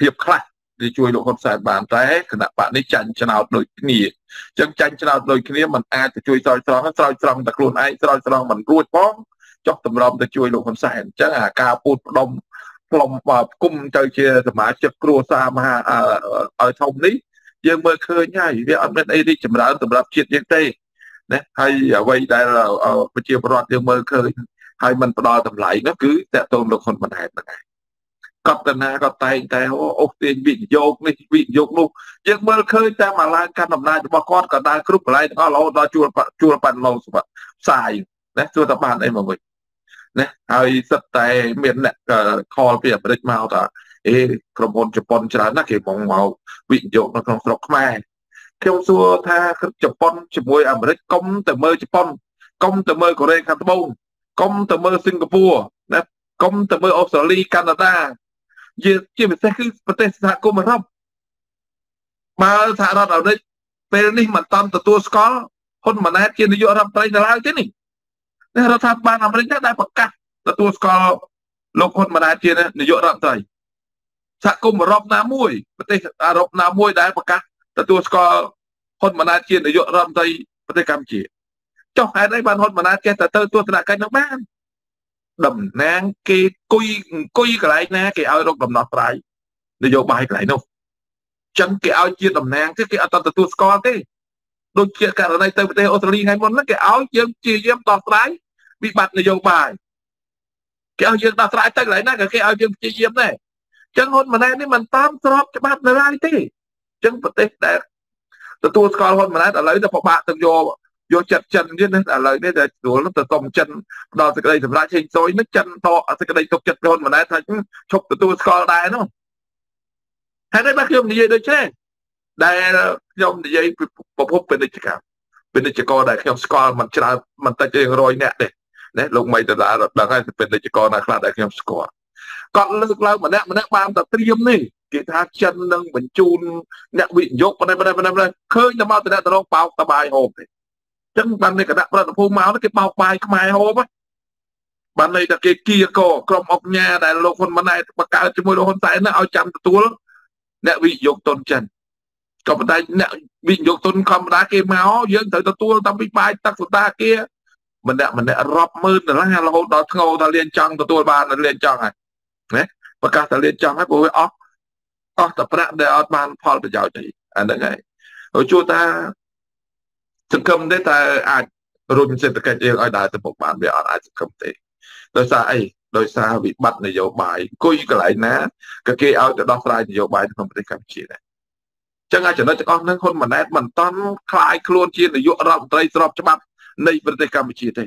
ភាពខ្លះ វាជួយលោកហ៊ុនសែនបានតែគណៈបកនេះចាញ់ឆ្នោតដូចគ្នាអញ្ចឹងចាញ់ឆ្នោតដូចគ្នាมันអាចទៅជួយស្រោចស្រង់ស្រោចស្រង់តែខ្លួនឯងស្រោចស្រង់មិនរួចផងចុះតម្រុំទៅជួយលោកហ៊ុនសែនអញ្ចឹងអាការពូតផ្ដុំផ្លុំគុំទៅជាសមាជិកគ្រួសារមហាឲ្យធំនេះយើងមើលឃើញហើយវាអត់មានអីរីកចម្រើនសម្រាប់ជាតិយើងទេណាហើយអ្វីដែលប្រជាពលរដ្ឋយើងមើលឃើញហើយมันផ្ដល់តម្លៃនោះគឺតកតងលោកហ៊ុនម៉ាណែតហ្នឹងឯង កតនាក៏តែងតែអូសទាញវិនិយោគនេះវិនិយោគនោះយើងមើលឃើញតាមអាឡានកាន់អំណាចរបស់គាត់ក៏ដើរគ្រប់កន្លែងទាំងអស់រហូតដល់ជួលជួលប៉ាន់ឡូផ្សាយណាជួលតែបានអីមកវិញណាហើយសិតតែមានអ្នកខលពីអាមេរិកមកថាអេក្រុមហ៊ុនជប៉ុនច្រើនណាស់គេមកមកវិនិយោគនៅក្នុងស្រុកខ្មែរខ្ញុំសួរថាជប៉ុនជាមួយអាមេរិកកុំទៅមើលជប៉ុនកុំទៅមើលកូរ៉េខាងត្បូងកុំទៅមើលសិង្ហបុរីណាកុំទៅមើលអូស្ត្រាលីកាណាដា ជាជាពិសេសគឺប្រទេសសហគមន៍អឺរ៉ុបបើសហរដ្ឋអាមេរិកពេលនេះមិនតាន់ទទួលស្គាល់ហ៊ុនម៉ាណែតជានាយករដ្ឋមន្ត្រីនៅឡើយទេនេះនេះរដ្ឋាភិបាលអាមេរិកដែលប្រកាសទទួលស្គាល់លោកហ៊ុនម៉ាណែតជានាយករដ្ឋមន្ត្រីសហគមន៍អឺរ៉ុបណាមួយប្រទេសអឺរ៉ុបណាមួយដែលប្រកាសទទួលស្គាល់ហ៊ុនម៉ាណែតជានាយករដ្ឋមន្ត្រីប្រទេសកម្ពុជាចុះហេតុអីបានហ៊ុនម៉ាណែតចេះតែទៅទស្សនកិច្ចនោះបាន តំណាងគេគុយអង្គុយកន្លែងណាគេឲ្យរកដំណោះស្រាយនយោបាយកន្លែងនោះចឹងគេឲ្យជាតំណាងទេគេអត់ទទួលស្គាល់ទេដូចជាករណីទៅប្រទេសអូស្ត្រាលីថ្ងៃមុនហ្នឹងគេឲ្យយើងជាយាមដោះស្រាយវិបត្តិនយោបាយគេឲ្យយើងដោះស្រាយទៅកន្លែងណាក៏គេឲ្យយើងជាយាមដែរចឹងហ៊ុនម៉ាណែតនេះមិនតាមស្របច្បាប់នៅឡើយទេចឹងប្រទេសដែលទទួលស្គាល់ហ៊ុនម៉ាណែតឥឡូវទៅពិបាកទៅយក យកចិត្តចិនទៀតណាឥឡូវនេះតែស្រួលទៅសុំចិនផ្ដល់សេចក្តីសម្រាប់ឆេងសុយនេះចិនតសេចក្តីទុកចិត្តហ៊ុនម៉ាណែតថាឈប់ទទួលស្គាល់ដែរនោះហើយតែខ្ញុំនិយាយដូចនេះដែលខ្ញុំនិយាយពីប្រភពពាណិជ្ជកម្មពាណិជ្ជករដែលខ្ញុំស្គាល់មិនច្រើនមិនតិចជាង100នាក់ទេណាលោកមីតដារដឹងហើយពាណិជ្ជករណាខ្លះដែលខ្ញុំស្គាល់គាត់លើកឡើងម្នាក់ម្នាក់បានតែត្រៀមនេះគេថាចិននឹងបញ្ជូនអ្នកវិនិយោគប៉ុណ្ណេះប៉ុណ្ណេះប៉ុណ្ណេះឃើញតែមកតំណតំណងបោកតបាយហូបទេអញ្ចឹងបាននេះគណៈប្រតិភូមកគេបោកបាយខ្មែរហូបបានន័យថាគេគៀកក្រុមអុកញ៉ាដែលលោកហ៊ុនម៉ាណែតបង្កើតជាមួយលោកហ៊ុនសែននោះឲ្យចាំទទួលអ្នកវិនិយោគទុនចិនក៏ប៉ុន្តែអ្នកវិនិយោគទុនធម្មតាគេមកយើងត្រូវទទួលតាមពីបាយទឹកសតាគាម្នាក់ម្នាក់រាប់ម៉ឺនដុល្លាររហូតដល់ធ្ងោថាលៀនចង់ទទួលបានលៀនចង់ហើយណាប្រកាសថាលៀនចង់ហើយព្រោះវាអស់អស់តែប្រាក់ដែលអត់បានផលប្រយោជន៍ទេអាហ្នឹងហើយជួថា សង្គមទេតែអាចរួមសេដ្ឋកិច្ចយើងឲ្យដើរទៅមុខបានវាអត់អាចសង្គមទេដោយសារអីដោយសារវិបត្តិនយោបាយអង្គុយកន្លែងណាក៏គេឲ្យទៅដោះស្រាយនយោបាយក្នុងប្រទេសកម្ពុជាដែរចឹងអាចចំណុចទាំងអស់ហ្នឹងហ៊ុនម៉ាណែតមិនតន់ខ្លាយខ្លួនជានាយករដ្ឋមន្ត្រីស្របច្បាប់នៃប្រទេសកម្ពុជាទេ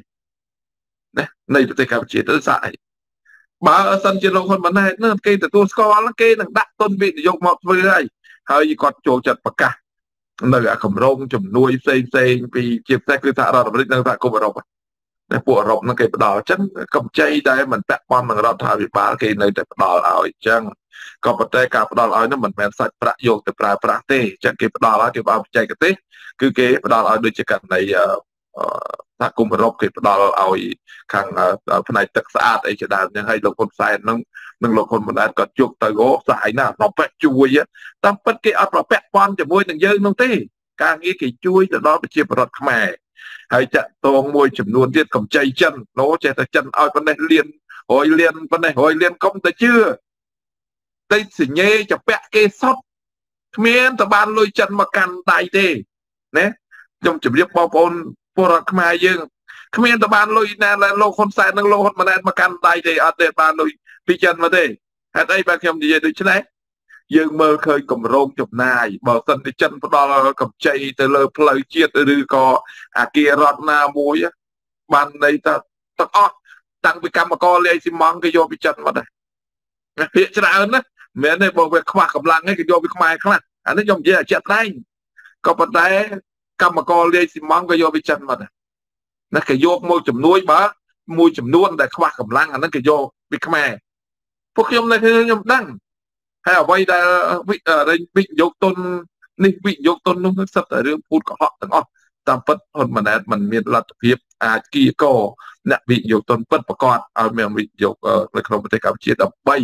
ណានៃប្រទេសកម្ពុជាទៅសារអីបើសិនជាលោកហ៊ុនម៉ាណែតនឹងគេទទួលស្គាល់គេនឹងដាក់ទុនវិនិយោគមកធ្វើហើយហើយគាត់ចូលចិត្តប្រកាស នៅអាគម្រោងជំនួយផ្សេងផ្សេងពីជាពិសេសគឺសហរដ្ឋអាមេរិកនិងសហគមន៍អឺរ៉ុបតែពួកអឺរ៉ុបហ្នឹងគេផ្ដល់អញ្ចឹងកម្ចីដែលមិនពាក់ព័ន្ធនឹងរដ្ឋាភិបាលគេនៅតែផ្ដល់ឲ្យអញ្ចឹងក៏ប៉ុន្តែការផ្ដល់ឲ្យនោះមិនមែនសាច់ប្រាក់យកទៅប្រើប្រាស់ទេអញ្ចឹងគេផ្ដល់ឲ្យគេបើបច្ចេកទេសគឺគេផ្ដល់ឲ្យដូចជាករណី សហគមន៍អឺរ៉ុបគេផ្ដល់ឲ្យខាងផ្នែកទឹកស្អាតអីជាដើមហ្នឹងហើយលោកហ៊ុនសែនហ្នឹងនិងលោកហ៊ុនម៉ាណែតក៏ជុកទៅអូស្អាយណាស់ប្រពាក់ជួយតាមពិតគេអត់ប្រពាក់ព័ន្ធជាមួយនឹងយើងនោះទេ ការងារគេជួយទៅដល់ប្រជាពលរដ្ឋខ្មែរហើយចាក់តងមួយចំនួនទៀតកម្ចីចិនណូចេះតែចិនឲ្យប៉ុណ្ណេះលៀនរយលៀនប៉ុណ្ណេះរយលៀនកុំទៅជឿតែសញ្ញេចពាក់គេសតគ្មានតបានលុយចិនមកកាន់ដៃទេណាខ្ញុំជម្រាបបងប្អូន ពលរដ្ឋខ្មែរយើងគ្មានតបានលុយណាលោកហ៊ុនសែននិងលោកហ៊ុនម៉ាណែតមកកាន់ដៃទេអត់ទេបានលុយពីចិនមកទេហេតុអីបាទខ្ញុំនិយាយដូច្នេះយើងមើលឃើញកម្រងចំណាយបើសិនតែចិនផ្ដល់កម្ចីទៅលើផ្លូវជាតិឬក៏អាគាររដ្ឋណាមួយបានន័យថាទាំងអស់តាំងពីកម្មករលាយស៊ីម៉ង់គេយកពីចិនមកដែរភាគច្រើនណាមែនទេបើវាខ្វះកម្លាំងឯងគេយកពីខ្មែរខ្លះអានេះខ្ញុំនិយាយឲ្យជាក់ស្ដែងក៏ប៉ុន្តែ កម្មករលាយស៊ីម៉ង់ក៏យកពីចិនមកដែរណាគេយកមកជំនួយបើមួយចំនួនដែលខ្វះកម្លាំងអាហ្នឹងគេយកពីខ្មែរពួកខ្ញុំនៅខ្ញុំដឹងហើយអ្វីដែលវិនិយោគទុននេះវិនិយោគទុននោះសិតតែរឿងពូតកុហកទាំងអស់តាមពិតហ៊ុនម៉ាណែតมันមានលទ្ធភាពអាចគៀក អ្នកវិនិយោគទុនពិតប្រកបឲ្យមានវិនិយោគនៅក្នុងប្រទេសកម្ពុជាដើម្បី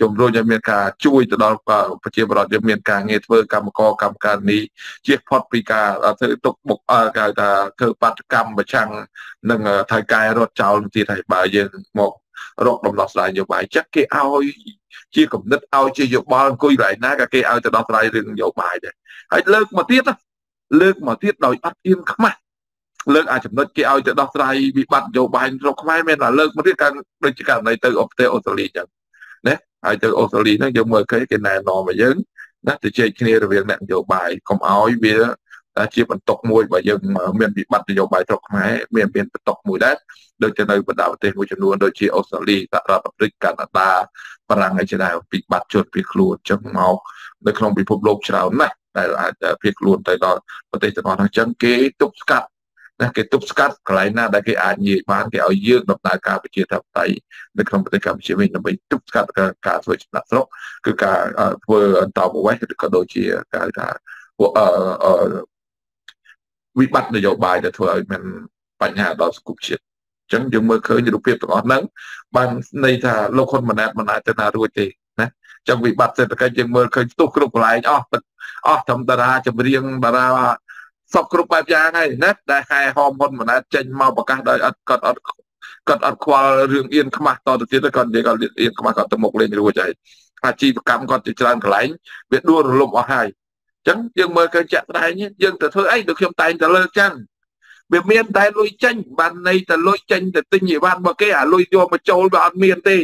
ជំរុញឲ្យមានការជួយទៅដល់ប្រជាពលរដ្ឋយើងមានការងារធ្វើកម្មករកម្មការនេះជៀសផុតពីការធ្វើទុកបុកគេហៅថាធ្វើបាតកម្មប្រឆាំងនឹងថៃកែរត់ចោលទៀតហើយបើយើងមករកដំណោះស្រាយនយោបាយចាក់គេឲ្យជាគំនិតឲ្យជាយោបល់អង្គុយកន្លែងណាក៏គេឲ្យទៅដោះស្រាយរឿងនយោបាយដែរហើយលើកមកទៀតលើកមកទៀតដោយអត់អៀនខ្មាស់ លើកអាចចំណុចគេឲ្យទៅដោះស្រាយវិបត្តិនយោបាយស្រុកខ្មែរមានតែលើកមកទៀតការដូចជាករណីទៅអប្រទេសអូស្ត្រាលីចឹងណាហើយទៅអូស្ត្រាលីហ្នឹងយើងមើលឃើញគេណែនាំមកយើងណាទៅជែកគ្នារវាងអ្នកនយោបាយកុំឲ្យវាជាបន្ទុកមួយបើយើងមានវិបត្តិនយោបាយស្រុកខ្មែរមានមានបន្ទុកមួយដែរដូចជានៅបណ្ដាប្រទេសមួយចំនួនដូចជាអូស្ត្រាលីសហរដ្ឋអាមេរិកកាណាដាបារាំងអីជាដើមពីបាត់ជន់ពីខ្លួនចឹងមកនៅក្នុងពិភពលោកច្រើនណាស់ដែលអាចភៀសខ្លួនទៅដល់ប្រទេសទាំងអស់ហ្នឹងចឹងគេទប់ស្កាត់ ណាគេទប់ស្កាត់កន្លែងណាដែលគេអាចនិយាយបានគេឲ្យយើងដំណើរការប្រជាធិបតេយ្យនៅក្នុងប្រទេសកម្ពុជាវិញដើម្បីទប់ស្កាត់ការធ្វើចំណាក់ស្រុកគឺការធ្វើអន្តរប្រវេសន៍ក៏ដូចជាការថាវិបត្តិនយោបាយដែលធ្វើឲ្យមានបញ្ហាដល់សង្គមជាតិអញ្ចឹងយើងមើលឃើញរូបភាពទាំងអស់ហ្នឹងបានន័យថាលោកហ៊ុនម៉ាណែតមិនអាចទៅណារួចទេណាចឹងវិបត្តិសេដ្ឋកិច្ចយើងមើលឃើញស្ទុះគ្រប់កន្លែងអស់ទឹកអស់ធម្មតារាចម្រៀងតារា សពគ្រប់បែបយ៉ាងហើយណាដែលហែហមហ៊ុនម៉ាណែតចេញមកប្រកាសដោយអត់គាត់អត់គាត់អត់ខ្វល់រឿងអៀនខ្មាស់តទៅទៀតគាត់និយាយគាត់អៀនខ្មាស់គាត់ទៅមុខលេងរួចហើយអាជីវកម្មគាត់ជាច្រើនកន្លែងវាដួលរលំអស់ហើយចឹងយើងមើលឃើញចាក់ស្ដែងយើងទៅធ្វើអីដូចខ្ញុំតែងតែលើកចឹងវាមានតែលុយចេញបានន័យតែលុយចេញទៅទិញអីវ៉ាន់មកគេអាលុយយកមកចូលវាអត់មានទេ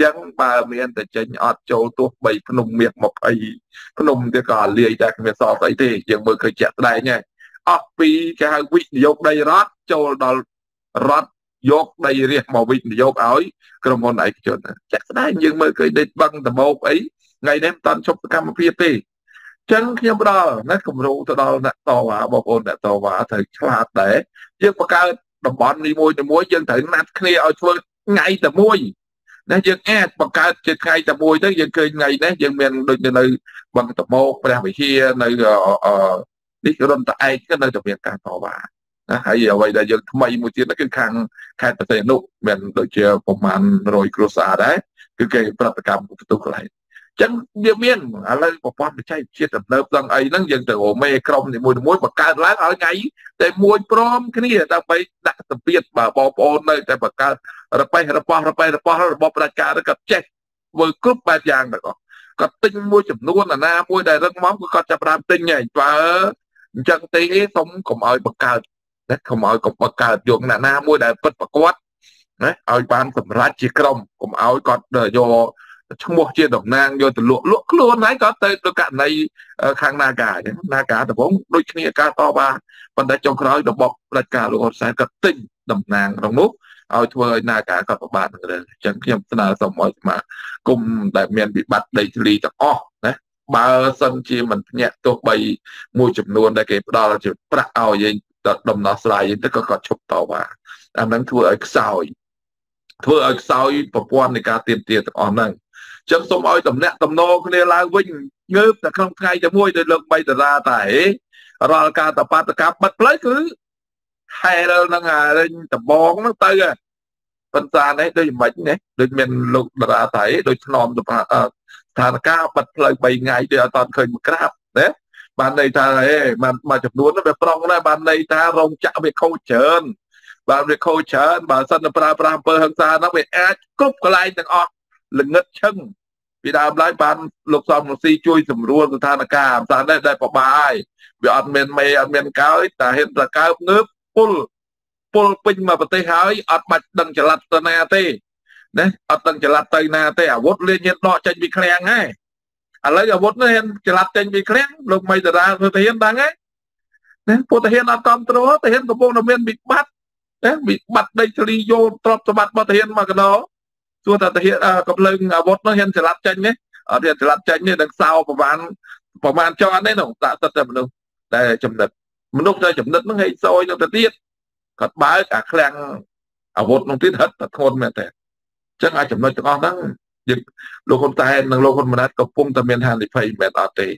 ចឹងបើមានតែចេញអត់ចូលទោះបីភ្នំមាស20ភ្នំទៀតក៏លាយតែគ្មានសល់ស្អីទេយើងមើលឃើញចាក់ស្ដែងហើយ អស់ពីគេហៅវិនិយោគដីរដ្ឋចូលដល់រដ្ឋយកដីរាជមកវិនិយោគឲ្យក្រុមហ៊ុនឯកជនចាក់ស្ដែងយើងមើលឃើញដីបឹងដមោកអីថ្ងៃនេះមិនតាន់ជប់សកម្មភាពទេចឹងខ្ញុំផ្ដល់ណាគំរូទៅដល់អ្នកតវ៉ាបងប្អូនអ្នកតវ៉ាត្រូវឆ្លាតដែរយើងបង្កើតតំបន់នីមួយៗយើងត្រូវណាត់គ្នាឲ្យធ្វើថ្ងៃតែមួយណាយើងអាចបង្កើតជាថ្ងៃតែមួយទៅយើងឃើញថ្ងៃនេះយើងមានដូចនៅបឹងតមោកព្រះវិហារនៅ នេះរនតឯកក៏នៅតែមានការតវ៉ាណាហើយអ្វីដែលយើងថ្មីមួយទៀតគឺខាងខេត្តប្រទេសនុមានដូចជាប្រមាណ100គ្រួសារដែរគឺគេប្រតិកម្មផ្ទុះកន្លែងចឹងវាមានឥឡូវប្រព័ន្ធបច្ចេកវិទ្យាទំនើបទាំងអីហ្នឹងយើងទៅរមេក្រុមនីមួយៗបង្កើតឡើងឲ្យថ្ងៃតែមួយព្រមគ្នាដើម្បីដាក់សម្ពាធបើបងប្អូននៅតែបង្កើតរប៉េះរបស់រប៉េះរបស់របបប្រជាការក៏ចេះធ្វើគ្រប់បែបយ៉ាងទាំងអស់គាត់ទិញមួយចំនួនអាណាមួយដែលរឹងមាំគឺគាត់ចាប់ផ្ដើមទិញហើយបើ អញ្ចឹងទេសុំកុំឲ្យបង្កើតណាកុំឲ្យកុំបង្កើតយកណាណាមួយដែលពិតប្រកបណាឲ្យបានសម្រេចជាក្រុមកុំឲ្យគាត់យកឈ្មោះជាតំណាងយកទៅលក់លក់ខ្លួនហើយក៏ទៅទៅករណីខាងនាការអញ្ចឹងនាការដំបងដូចគ្នាការតបប៉ុន្តែចុងក្រោយរបបប្រជាការលោកហ៊ុនសែនក៏ទិញតំណាងក្នុងនោះឲ្យធ្វើឲ្យនាការក៏ប្របាននឹងរឿងអញ្ចឹងខ្ញុំស្នើសូមឲ្យស្មាគុំដែលមានវិបត្តិដីធ្លីទាំងអស់ណា បើសិនជាមិនភ្ញាក់ទោះបីមួយចំនួនដែលគេផ្ដល់ជាប្រាក់ឲ្យយើងដំណោះស្រាយយើងទៅក៏គាត់ឈប់តវ៉ាអានឹងធ្វើឲ្យខ្សោយធ្វើឲ្យខ្សោយប្រព័ន្ធនៃការទៀមទាទាំងអស់ហ្នឹងចឹងសូមឲ្យតំណាក់តំណគ្នាឡើងវិញងើបតែក្នុងថ្ងៃតែមួយដោយលោក3តារាតែរាល់ការតបាតកម្មបិទផ្លូវគឺហែលនឹងអារិញដបងហ្នឹងទៅប៉ុន្តែនេះដូចមិននេះដូចមានលោកតារាតែដូចធ្នម ស្ថានភាពបិទផ្លូវ3ថ្ងៃដូចអត់តឃើញមកក្រាបណាបានន័យថាអេបានមួយចំនួនវាប្រុងដែរបានន័យថារោងចក្រវាខូចច្រើនបានវាខូចច្រើនបើសិនទៅប្រើប្រាស់អំពើហិង្សាហ្នឹងវាអាចគ្រប់កន្លែងទាំងអស់ល្ងឹតឈឹងពីដើមឡើយបានលោកសំរងស៊ីជួយសម្រួលស្ថានភាពអសានេះដែលប្របាយវាអត់មានមេអត់មានកើយតែហ៊ានតែកើបងើបពុលពុលពេញមកប្រទេសហើយអត់បាច់ដឹងចល័តទៅណាទេ ណាអត់ដឹងចល័តទៅណាទេអាវុធលេងហ៊ានដកចេញពីឃ្លាំងហើយឥឡូវអាវុធនេះហ៊ានចល័តចេញពីឃ្លាំងលោកមីតារាធ្វើទៅហ៊ានដឹងហើយណាពុទ្ធហ៊ានអត់គ្រប់គ្រងទៅហ៊ានកំពុងតែមានវិបត្តិណាវិបត្តិដីធ្លីយោទ្រព្យសម្បត្តិរបស់ហ៊ានមកកណោទោះតែទាហានកំឡុងអាវុធនោះហ៊ានចល័តចេញទេអត់ហ៊ានចល័តចេញទេនឹងសោប្រហែលប្រហែលជាន់ទេនោះដាក់ទឹកតែមនុស្សតែចំណិតមនុស្សតែចំណិតហ្នឹងហេសយទៅទៅទៀតគាត់បើកអាឃ្លាំងអាវុធនោះទៀតហិតតែធ្ងន់មែនតើអញ្ចឹងអាចចំណុចទាំងអស់ហ្នឹងយើងលោកហ៊ុនតែននិងលោកហ៊ុនម៉ាណែតកំពុងតែមានហានិភ័យមែនអត់ទេ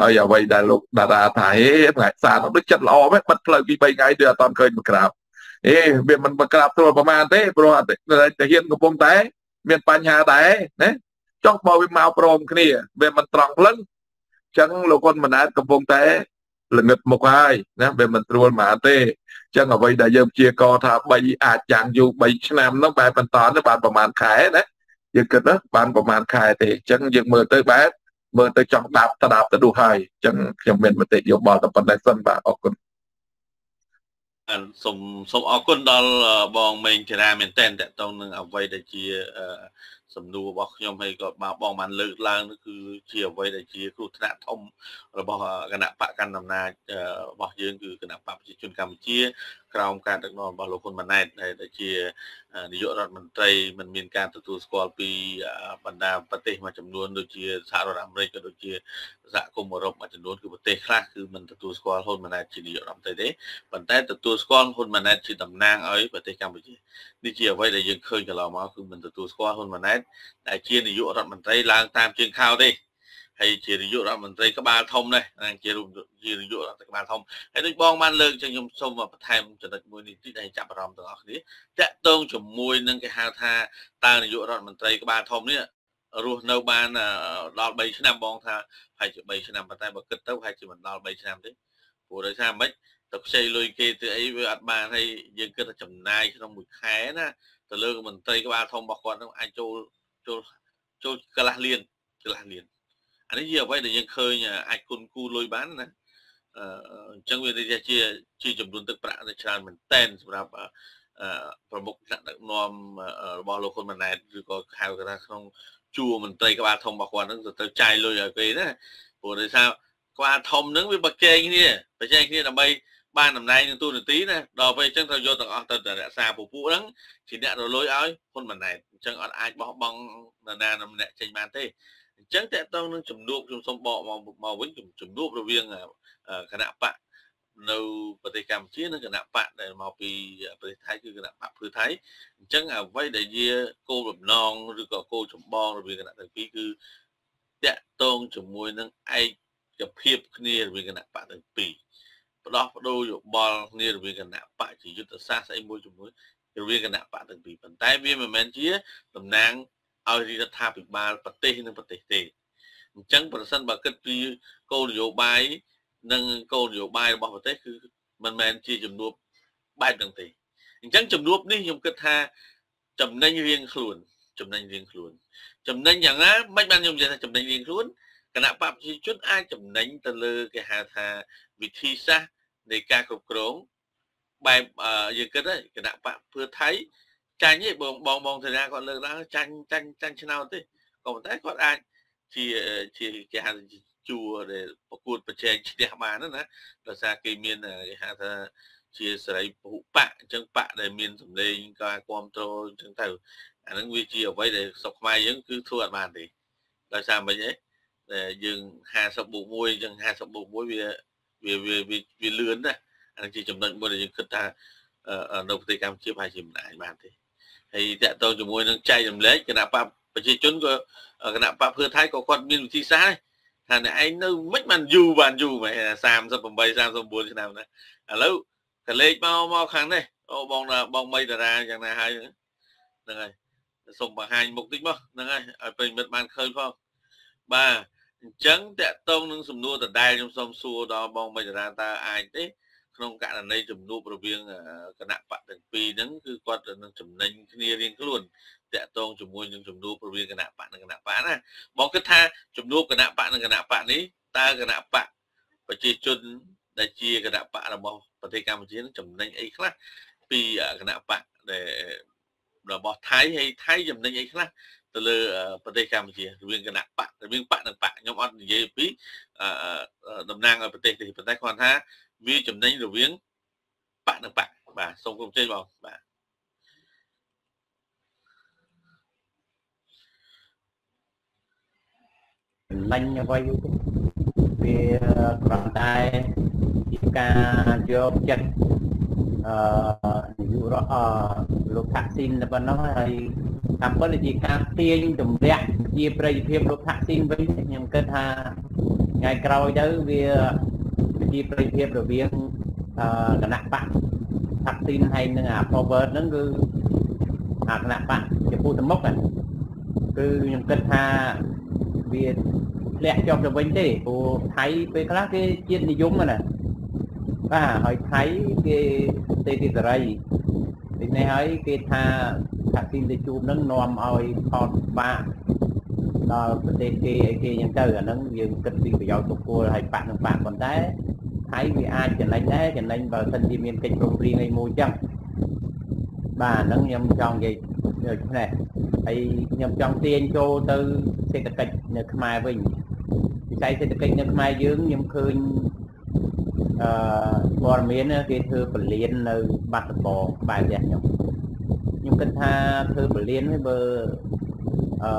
ហើយអ្វីដែលលោកតារាថាហេថ្ងៃសារនោះដូចចិត្តល្អមែនបិទផ្លូវពី3ថ្ងៃដូចអត់តាន់ឃើញមកក្រាបអេវាមិនមកក្រាបត្រួតប្រមាណទេព្រោះតែហ៊ានកំពុងតែ មានបញ្ហាដែរណាចុះបើវាមកព្រមគ្នាវាមិនត្រង់ផ្លឹងចឹងលោកហ៊ុនម៉ាណែតកំពុងតែ ល្ងឹតមុខហើយណាវាមិនស្រួលមកទេចឹងអ្វីដែលយើងព្យាករថា3អាចយ៉ាងយូរ3ឆ្នាំនោះបែបបន្តទៅបានប្រហែលខែណាយើងគិតណាបានប្រហែលខែទេចឹងយើងមើលទៅបែបមើលទៅចង់ដាប់ទៅដាប់ទៅនោះហើយចឹងខ្ញុំមានមតិយោបល់តែប៉ុណ្ណេះសិនបាទអរគុណសូមសូមអរគុណដល់បងមេងចារាមែនតើតកតងនឹងអ្វីដែលជា សំណួររបស់ខ្ញុំហើយក៏បងបងបានលើកឡើងនោះគឺជាអ្វីដែលជាគ្រោះថ្នាក់ធំរបស់គណៈបកកណ្ដាលអំណាចរបស់យើងគឺគណៈបកប្រជាជនកម្ពុជា ក្រោមការដឹកនាំរបស់លោកហ៊ុនម៉ាណែតដែលជានាយករដ្ឋមន្ត្រីមិនមានការទទួលស្គាល់ពីបណ្ដាប្រទេសមួយចំនួនដូចជាសហរដ្ឋអាមេរិកក៏ដូចជាសហគមន៍អឺរ៉ុបមួយចំនួនគឺប្រទេសខ្លះគឺមិនទទួលស្គាល់ហ៊ុនម៉ាណែតជានាយករដ្ឋមន្ត្រីទេប៉ុន្តែទទួលស្គាល់ហ៊ុនម៉ាណែតជាតំណាងឲ្យប្រទេសកម្ពុជានេះជាអ្វីដែលយើងឃើញកន្លងមកគឺមិនទទួលស្គាល់ហ៊ុនម៉ាណែតដែលជានាយករដ្ឋមន្ត្រីឡើងតាមជើងខោទេ ហើយជានាយករដ្ឋមន្ត្រីក្បាលធំដែរជាជានាយករដ្ឋក្បាលធំហើយដូចបងបានលើកចឹងខ្ញុំសូមបន្ថែមចំណុចមួយនេះតិចដែលចាប់អារម្មណ៍ទាំងអស់គ្នាតាក់ទងជាមួយនឹងគេហៅថាតើនាយករដ្ឋមន្ត្រីក្បាលធំនេះរស់នៅបានដល់3ឆ្នាំបងថាហើយជា3ឆ្នាំប៉ុន្តែបើគិតទៅហើយជាមិនដល់3ឆ្នាំទេព្រោះដោយសារមិនទៅខ្ចីលុយគេទៅអីវាអត់បានហើយយើងគិតថាចំណាយក្នុងមួយខែណាទៅលើមន្ត្រីក្បាលធំរបស់គាត់នឹងអាចចូលចូលចូលកន្លះលានកន្លះលាន អានេះជាអ្វីដែលយើងឃើញអាចគុណគូលុយបានណាអញ្ចឹងវានិយាយជាជាចំនួនទឹកប្រាក់ដែលច្រើនមែនតែនសម្រាប់ប្រមុខថ្នាក់ដឹកនាំរបស់លោកហ៊ុនម៉ាណែតឬក៏ហៅថាក្នុងជួរមន្ត្រីក្បាលធំរបស់គាត់ហ្នឹងទៅចាយលុយឲ្យគេណាព្រោះដោយសារក្បាលធំហ្នឹងវាប្រជែងគ្នាប្រជែងគ្នាដើម្បីបានតំណែងនឹងទូនាទីណាដល់ពេលអញ្ចឹងត្រូវយកទាំងអស់ទៅរក្សាពពួកហ្នឹងជាអ្នករលួយឲ្យហ៊ុនម៉ាណែតអញ្ចឹងអត់អាចបោះបង់នរណាម្នាក់ចេញបានទេ អញ្ចឹងតើតើនឹងជំនួបខ្ញុំសូមបកមកមកវិញជំនួបរវាងគណៈបកនៅប្រទេសកម្ពុជានិងគណៈបកដែលមកពីប្រទេសថៃគឺគណៈបកភឿថៃអញ្ចឹងអ្វីដែលជាគោលបំណងឬក៏គោលចម្បងរវាងគណៈទាំងពីរគឺតកតងជាមួយនឹងឯកភាពគ្នារវាងគណៈបកទាំងពីរផ្ដោះបដូរយោបល់គ្នារវាងគណៈបកជាយុទ្ធសាស្ត្រស្អីមួយជាមួយរវាងគណៈបកទាំងពីរប៉ុន្តែវាមិនមែនជាតំណាង ឲ្យរដ្ឋាភិបាលប្រទេសនិងប្រទេសទេអញ្ចឹងប្រសិនបើគិតពីគោលនយោបាយនិងគោលនយោបាយរបស់ប្រទេសគឺមិនមែនជាជំនួបបែបហ្នឹងទេអញ្ចឹងជំនួបនេះខ្ញុំគិតថាចំណេញរៀងខ្លួនចំណេញរៀងខ្លួន ចំណេញយ៉ាងណាមិនបានខ្ញុំនិយាយថាចំណេញរៀងខ្លួនគណៈបព្វជិជនអាចចំណេញទៅលើគេហៅថាវិធីសាស្ត្រនៃការគ្រប់គ្រងបែបយើងគិតហើយគណៈបកភឿថៃ ចាញ់ទេបងបងបងធានាគាត់លើកឡើងចាញ់ចាញ់ចាញ់ឆ្នោតទេក៏ប៉ុន្តែគាត់អាចជាជាគេហៅជួរដែលប្រកួតប្រជែងឈ្នះបានណាដោយសារគេមានគេហៅថាជាសេរីពហុបកអញ្ចឹងបកដែលមានសម្លេងការគ្រប់គ្រងអញ្ចឹងទៅអាហ្នឹងវាជាអ្វីដែលសុខខ្មែរយើងគឺធ្វើអត់បានទេដោយសារមិនអីដែលយើង50បូក1អញ្ចឹង50បូក1វាវាវាវាលឿនណាអានេះជាចំណុចមួយដែលយើងគិតថានៅប្រទេសកម្ពុជាប្រហែលជាមិនអាចបានទេ ហើយតកតងជាមួយនឹងចែករំលែកគណៈបកប្រជាជនក៏គណៈបកភឿថៃក៏គាត់មានវិធីសាស្ត្រថាអ្នកឯងនៅមិនបានយូរបានយូរមែន38 39ឆ្នាំណាឥឡូវកលេចមកមកខាងនេះអូបងបងមីតារាយ៉ាងណាហើយហ្នឹងហើយសូមបង្ហាញមុខតិចមកហ្នឹងហើយឲ្យប្រិមិត្តបានឃើញផងបាទអញ្ចឹងតកតងនឹងសំណួរដដែលខ្ញុំសូមសួរដល់បងមីតារាតើអាចទេ ក្នុងករណីជំនួបរវាងគណៈបកទាំងពីរហ្នឹងគឺគាត់នឹងចំណេញគ្នារៀងខ្លួនតាក់ទងជាមួយនឹងជំនួបរវាងគណៈបកនិងគណៈបកណាបងគិតថាជំនួបគណៈបកនិងគណៈបកនេះតើគណៈបកប្រជាជនដែលជាគណៈបករបស់ប្រទេសកម្ពុជានឹងចំណេញអីខ្លះពីគណៈបកដែលរបស់ថៃហើយថៃចំណេញអីខ្លះទៅលើប្រទេសកម្ពុជារវាងគណៈបករវាងបកនិងបកខ្ញុំអត់និយាយពីតំណាងឲ្យប្រទេសទេប៉ុន្តែគាត់ថា វាចំណេញរវាងបកនិងបកបាទសូមគុំជ័យបងបាទចំណេញអ្វីវាគ្រាន់តែជាការយកចិត្តអឺនាយករដ្ឋលោកថាក់ស៊ីនតែប៉ុណ្ណោះហើយតាមពិតជាការទាញទម្លាក់ជាប្រតិភិបលោកថាក់ស៊ីនវិញខ្ញុំគិតថាថ្ងៃក្រោយទៅវា ជាប្រតិភិបរវាងគណៈបកថាក់ស៊ីនហើយនឹងអា forward ហ្នឹងគឺអាគណៈបកចំពោះទៅមុខគឺខ្ញុំគិតថាវាធ្លាក់ចុះទៅវិញទេព្រោះថៃពេលខ្លះគេជាតិនិយមណាបាទហើយថៃគេទេទីសេរីដូច្នេះហើយគេថាថាស៊ីនទៅជួបនឹងនាំឲ្យផលបាក់ដល់ប្រទេសគេអីគេអញ្ចឹងទៅអាហ្នឹងយើងគិតពីប្រយោជន៍ទុគលហើយបាក់នឹងបាក់ប៉ុន្តែ ថៃវាអាចចំណេញដែរចំណេញបើសិនជាមានកិច្ចព្រមព្រៀងអីមួយចឹងបាទហ្នឹងខ្ញុំចង់និយាយដូចនេះហើយខ្ញុំចង់ទាញចូលទៅសេដ្ឋកិច្ចនៅខ្មែរវិញវិស័យសេដ្ឋកិច្ចនៅខ្មែរយើងខ្ញុំឃើញអឺព័ត៌មានគេធ្វើពលាននៅបាត់ដំបងក្បែរផ្ទះខ្ញុំខ្ញុំគិតថាធ្វើពលានហ្នឹងបើអឺ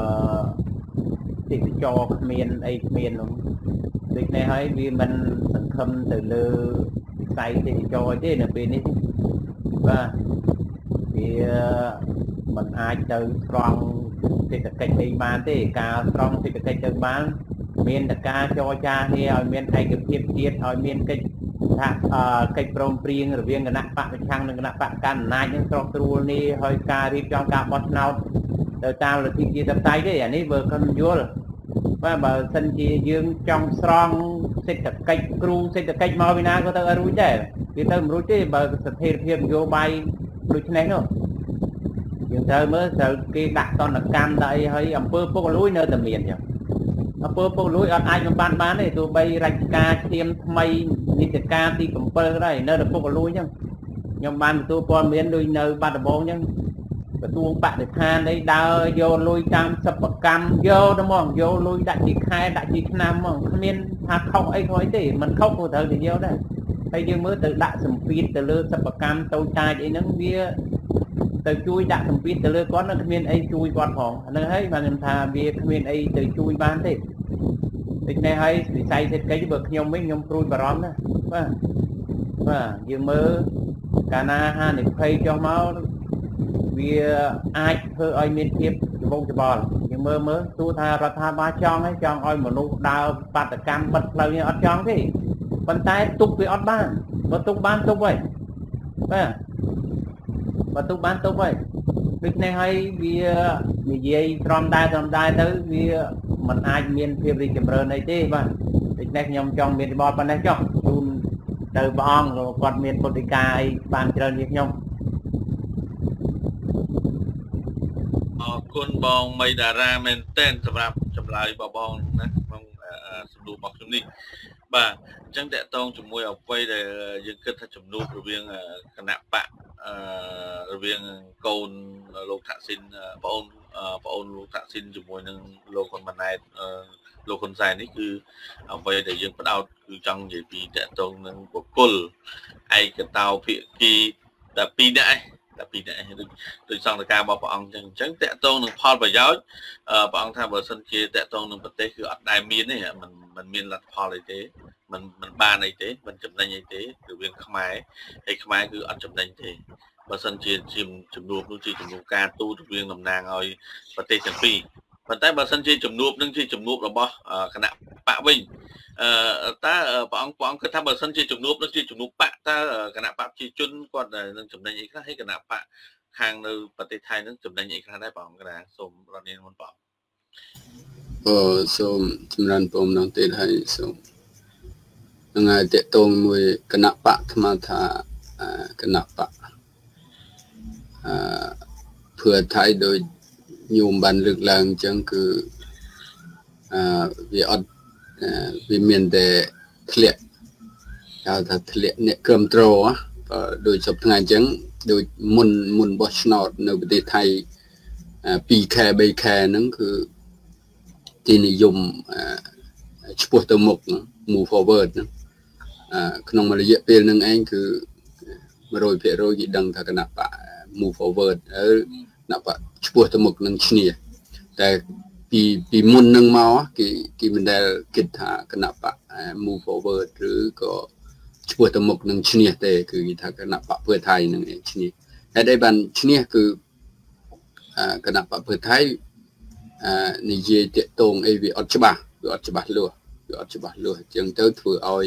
ទេសចរគ្មានអីគ្មាននោះដូចនេះហើយវាមិនសង្ឃឹមទៅលើវិស័យទេសចរទេនៅពេលនេះបាទវាមិនអាចទៅស្រង់សេដ្ឋកិច្ចអីបានទេការស្រង់សេដ្ឋកិច្ចទៅបាន មានតែការចរចាគ្នាឲ្យមានឯកភាពជាតិឲ្យមានកិច្ចថាកិច្ចព្រមព្រៀងរវាងគណៈបកប្រឆាំងនិងគណៈបកកណ្ដាលអំណាចនឹងស្រុកស្រួលនេះហើយការរៀបចំការបោះឆ្នោតទៅតាមលទ្ធិជាតបតៃទេអានេះបើខ្ញុំយល់ បាទបើសិនជាយើងចង់ស្រង់សេដ្ឋកិច្ចគ្រូសេដ្ឋកិច្ចមកពីណាក៏ទៅឲ្យរួចដែរវាទៅមិនរួចទេបើស្ថិរភាពនយោបាយដូចនេះនោះយើងត្រូវមើលត្រូវគេដាក់តនកម្មដាក់អីហើយអង្គើពុកលួយនៅតែមានចឹងអអំពើពុករលួយអត់អាចបំបត្តិបានទេទោះបីរជ្ជការឈាមថ្មីនីតិកាលទី7ដែរនៅតែពុករលួយអញ្ចឹងខ្ញុំបានទទួលព័ត៌មានដូចនៅបាត់ដំបងអញ្ចឹង ក្រសួងបរិស្ថានអីដើរយកលុយតាមសិប្បកម្មយកទៅហ្មងយកលុយដាក់ជាខែដាក់ជាឆ្នាំហ្មងគ្មានថាខុសអីខុសអីទេมันខុសក៏ត្រូវតែយកដែរហើយយើងមើលទៅដាក់សម្ពាធទៅលើសិប្បកម្មតូចតាចអីហ្នឹងវាទៅជួយដាក់សម្ពាធទៅលើគាត់នឹងគ្មានអីជួយគាត់ផងហ្នឹងហើយបានខ្ញុំថាវាគ្មានអីទៅជួយបានទេដូច្នេះហើយវិស័យសេដ្ឋកិច្ចបើខ្ញុំវិញខ្ញុំព្រួយបារម្ភណាបាទបាទយើងមើលកាលណាហានិភ័យចុះមក វាអាចធ្វើឲ្យមានភាពច្បងច្បល់យើងមើលមើលទោះថារដ្ឋាភិបាលចង់ឲ្យចង់ឲ្យមនុស្សដើរបាតកម្មបិទផ្លូវនេះអត់ចង់ទេប៉ុន្តែទប់វាអត់បានបើទប់បានទប់ហើយបាទបើទប់បានទប់ហើយដូច្នេះហើយវានិយាយត្រំដែរត្រំដែរទៅវាมันអាចមានភាពរីកចម្រើនអីទេបាទដូច្នេះខ្ញុំចង់មានរបបប៉ុណ្ណេះចុះជូនទៅព្រះអង្គគាត់មានពុទ្ធិកាអីបានច្រើនជាងខ្ញុំអរ គុណបងមីតារាមែនតែនសម្រាប់ចម្លើយបងបងណាក្នុងសំណួររបស់ខ្ញុំនេះបាទអញ្ចឹងតកតងជាមួយអ្វីដែលយើងគិតថាចំនួនរវាងគណៈបកអឺរវាងកូនលោកថាក់ស៊ីនបងអូនបងអូនលោកថាក់ស៊ីនជាមួយនឹងលោកហ៊ុនម៉ាណែតលោកហ៊ុនសែននេះគឺអ្វីដែលយើងបដោតគឺចង់និយាយពីតកតងនឹងបុគ្គលឯកតោភាគីតែពីរនាក់ឯង តែពីរនាក់ដូចដូចសង្ឃការរបស់ព្រះអង្គចឹងអញ្ចឹងតកតងនឹងផលប្រយោជន៍ព្រះអង្គថាបើសិនជាតកតងនឹងប្រទេសគឺអត់ដែលមានទេมันมันមានលទ្ធផលអីទេมันมันបានអីទេมันចំណេញអីទេរវាងខ្មែរហើយខ្មែរគឺអត់ចំណេញទេបើសិនជាជំនួបនោះជាជំនួបការទូតរវាងតំណាងឲ្យប្រទេសទាំងពីរ ប៉ុន្តែបើសិនជាជំនួបនឹងជាជំនួបរបស់គណៈបកវិញអឺតើព្រះអង្គព្រះអង្គគិតថាបើសិនជាជំនួបនឹងជាជំនួបបកតើគណៈបកប្រជាជនគាត់នឹងចំណេញអីខ្លះហើយគណៈបកខាងនៅប្រទេសថៃនឹងចំណេញអីខ្លះដែរព្រះអង្គណាសូមរនាងមុនព្រះអង្គអូសូមចម្រើនពរម្ដងទៀតហើយសូមនឹងហើយតកតងមួយគណៈបកថ្មថាគណៈបកអឺភឿថៃដោ យញោមបានលើកឡើងអញ្ចឹងគឺអឺវាអត់វាមានតែធ្លាក់ហៅថាធ្លាក់អ្នកគ្រប់គ្រងដោយសពថ្ងៃអញ្ចឹងដូចមុនមុនបោះឆ្នោតនៅប្រទេសថៃ 2k 3k ហ្នឹងគឺទីនិយមឆ្ពោះទៅមុខ move forward ហ្នឹងក្នុងរយៈពេលហ្នឹងឯងគឺ100%គេដឹងថាគណៈបក move forward ហើយគ ណៈបកឆ្ពោះទៅមុខនឹងឈ្នះតែពីពីមុននឹងមកគេគេមិនដែលគិតថាគណៈបក move forward ឬក៏ឈ្មោះទៅមុខនឹងឈ្នះទេគឺគេថាគណៈបកពើថៃនឹងឈ្នះហេតុអីបានឈ្នះគឺគណៈបកពើថៃនិយាយតាក់ទងអីវាអត់ច្បាស់វាអត់ច្បាស់លាស់វាអត់ច្បាស់លាស់អញ្ចឹងទៅធ្វើឲ្យ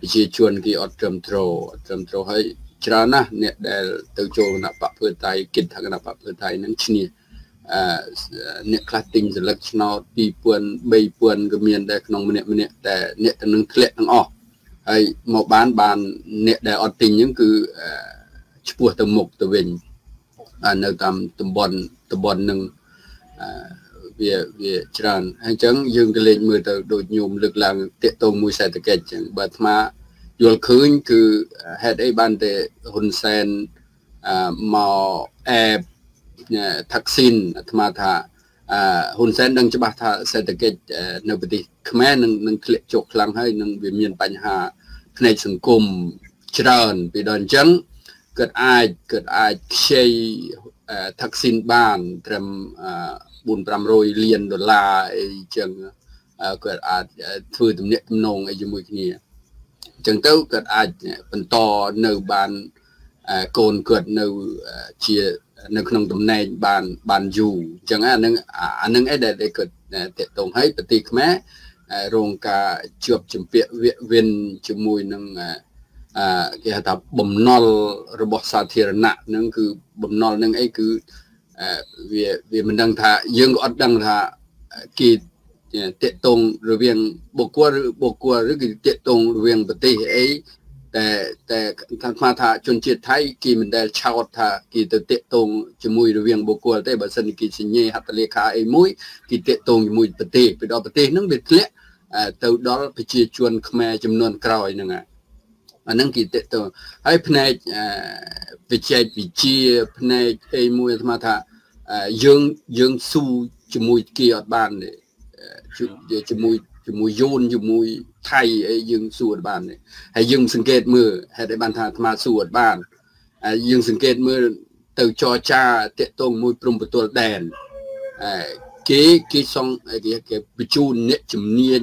ប្រជាជនគេអត់ត្រឹមត្រូវត្រឹមត្រូវហើយ ច្រើនណាស់អ្នកដែលទៅចូលគណៈបកពើថៃគិតថាគណៈបកពើថៃនឹងឈ្នះអឺអ្នកខ្លះទិញសិលឹកឆ្នោត2000 3000ក៏មានដែរក្នុងម្នាក់ម្នាក់តែអ្នកទាំងនឹងធ្លាក់ទាំងអស់ហើយមកបានបានអ្នកដែលអត់ទិញហ្នឹងគឺឈ្មោះទៅមុខទៅវិញនៅតាមតំបន់តំបន់នឹងវាវាច្រើនហើយអញ្ចឹងយើងក៏លេចមើលទៅដូចញោមលើកឡើងតាកតងមួយសេដ្ឋកិច្ចអញ្ចឹងបើអាត្មា យល់ឃើញគឺហេតុអីបានតែហ៊ុនសែនមកអែបថាក់ស៊ីនអាត្មាថាអឺហ៊ុនសែនដឹងច្បាស់ថាសេដ្ឋកិច្ចនៅប្រទេសខ្មែរនឹងនឹងធ្លាក់ចុះខ្លាំងហើយនឹងវាមានបញ្ហាផ្នែកសង្គមច្រើនពីដល់អញ្ចឹងគាត់អាចគាត់អាចខ្ចីថាក់ស៊ីនបានត្រឹម4 500លានដុល្លារអីចឹងគាត់អាចធ្វើទំនាក់ទំនងអីជាមួយគ្នា អញ្ចឹងទៅគាត់អាចបន្តនៅបានកូនគាត់នៅជានៅក្នុងតំណែងបានបានយូរអញ្ចឹងអានឹងអានឹងអីដែលគាត់តេតងឲ្យប្រទេសខ្មែររងការជាប់ជំពាក់វាវិនជាមួយនឹងអឺគេហៅថាបំណុលរបស់សាធារណៈហ្នឹងគឺបំណុលហ្នឹងអីគឺវាវាមិនដឹងថាយើងក៏អត់ដឹងថាគេ តេតងរវាងបុគ្គលឬបុគ្គលឬគេតេតងរវាងប្រទេសអីតែតែតែថាស្មាថាជនជាតិថៃគេមិនដែលឆោតថាគេទៅតាកតងជាមួយរវាងបុគ្គលទេបើសិនគេសញ្ញេហត្ថលេខាអីមួយគេតាកតងជាមួយប្រទេសពីដល់ប្រទេសហ្នឹងវាធ្លាក់ទៅដល់ប្រជាជនខ្មែរចំនួនក្រោយហ្នឹងអាហ្នឹងគេតាកតងហើយផ្នែកវិជ័យវិជាផ្នែកអីមួយស្មាថាយើងយើងស៊ូជាមួយគេអត់បានទេ ជាមួយជាមួយយូនជាមួយថៃអីយើងសួរបានហើយយើងសង្កេតមើលហេតុអីបានថាអាត្មាសួរបានហើយយើងសង្កេតមើលទៅចរចាតាក់ទងមួយព្រំប្រទល់ដែនហើយគេគេសងគេគេបញ្ជូនអ្នកជំនាញ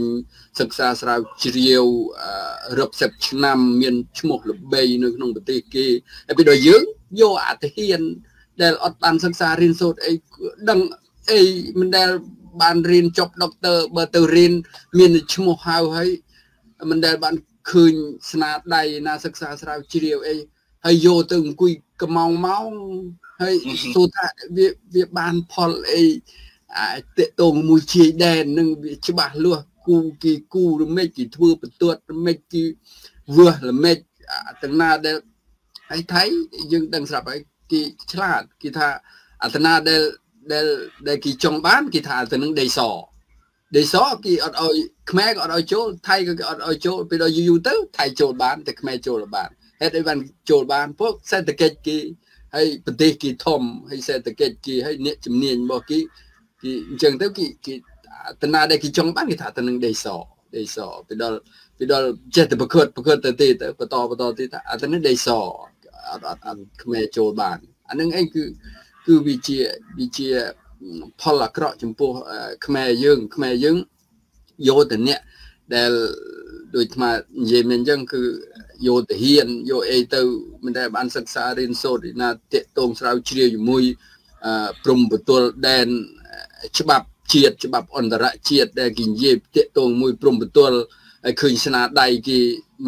សិក្សាស្រាវជ្រាវរាប់សិបឆ្នាំមានឈ្មោះល្បីនៅក្នុងប្រទេសគេហើយពីដល់យើងយកអតិហ៊ានដែលអត់បានសិក្សារៀនសូត្រអីដឹងអីមិនដែល បានរៀនចប់ដុកទ័របើទៅរៀនមានឈ្មោះហៅហើយមិនដែលបានឃើញស្នាដៃណាសិក្សាស្រាវជ្រាវអីហើយយកទៅអង្គុយកំងម៉ោងហើយសួរថាវាវាបានផលអីអាចតតងមួយជាយដែននឹងវាច្បាស់លាស់គូគីគូរមេចគេធ្វើបន្ទាត់រមេចគេវើសរមេចទាំងណាដែលហើយថៃយើងដឹងស្រាប់ហើយគេឆ្លាតគេថាអត្តនាដែល ដែលដែលគេចង់បានគេថាទៅនឹងដីសដីសគេអត់ឲ្យខ្មែរក៏អត់ឲ្យចូលថៃក៏អត់ឲ្យចូលពេលដល់យូរយូរទៅថៃចូលបានតែខ្មែរចូលបានហេតុអីបានចូលបានពួកសេដ្ឋកិច្ចគេហើយប្រទេសគេធំហើយសេដ្ឋកិច្ចគេហើយអ្នកជំនាញរបស់គេគេអញ្ចឹងទៅគេគេតំណាដែលគេចង់បានគេថាទៅនឹងដីសដីសពេលដល់ពេលដល់ចេះតែប្រកួតប្រកួតទៅទៀតទៅបន្តបន្តទៀតថាអាទៅនឹងដីសអត់អត់អត់ខ្មែរចូលបានអានឹងអីគឺ គឺវាជាវាជាផលអាក្រក់ចំពោះខ្មែរយើងខ្មែរយើងយកទៅអ្នកដែលដូចថ្មនិយាយមែនអញ្ចឹងគឺយកទៅហ៊ានយកអីទៅមិនដែលបានសិក្សារៀនសូត្រណាតាកតងស្រាវជ្រាវជាមួយព្រំបទលដែនច្បាប់ជាតិច្បាប់អន្តរជាតិដែលគេនិយាយតាកតងមួយព្រំបទលហើយឃើញស្នាដៃគេ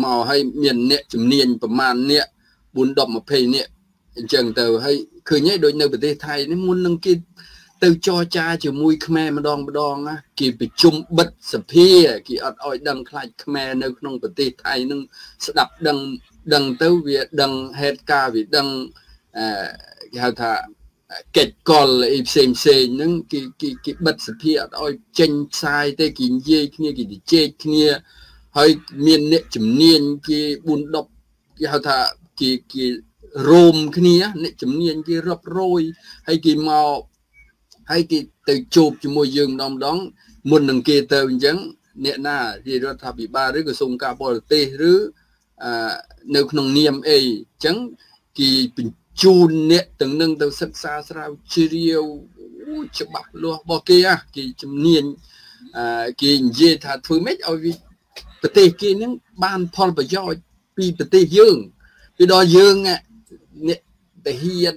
មកឲ្យមានអ្នកជំនាញប្រមាណអ្នក4 10 20អ្នក អញ្ចឹងទៅហើយឃើញហើយដូចនៅប្រទេសថៃនេះមុននឹងគេទៅចរចាជាមួយខ្មែរម្ដងម្ដងណាគេប្រជុំបិទសភាគេអត់ឲ្យដឹងខ្លាចខ្មែរនៅក្នុងប្រទេសថៃនឹងស្ដាប់ដឹងដឹងទៅវាដឹងហេតុការវាដឹងអឺគេហៅថាកិច្ចកលអីផ្សេងផ្សេងហ្នឹងគេគេគេបិទសភាអត់ឲ្យចេញផ្សាយទេគេនិយាយគ្នាគេជជែកគ្នាហើយមានអ្នកជំនាញគេ4 10គេហៅថាគេគេ រោមគ្នាអ្នកជំនាញគេរាប់រយហើយគេមកហើយគេទៅជួបជាមួយយើងម្ដងម្ដងមុននឹងគេទៅអញ្ចឹងអ្នកណាជារដ្ឋាភិបាលឬក្រសួងការបរទេសឬអឺនៅក្នុងនាមអីអញ្ចឹងគេបញ្ជូនអ្នកទាំងនឹងទៅសិក្សាស្រាវជ្រាវច្បាស់លាស់របស់គេហ่ะគេជំនាញអឺគេនិយាយថាធ្វើម៉េចឲ្យប្រទេសគេនឹងបានផលប្រយោជន៍ពីប្រទេសយើងពីដល់យើង អ្នកតាហ៊ាន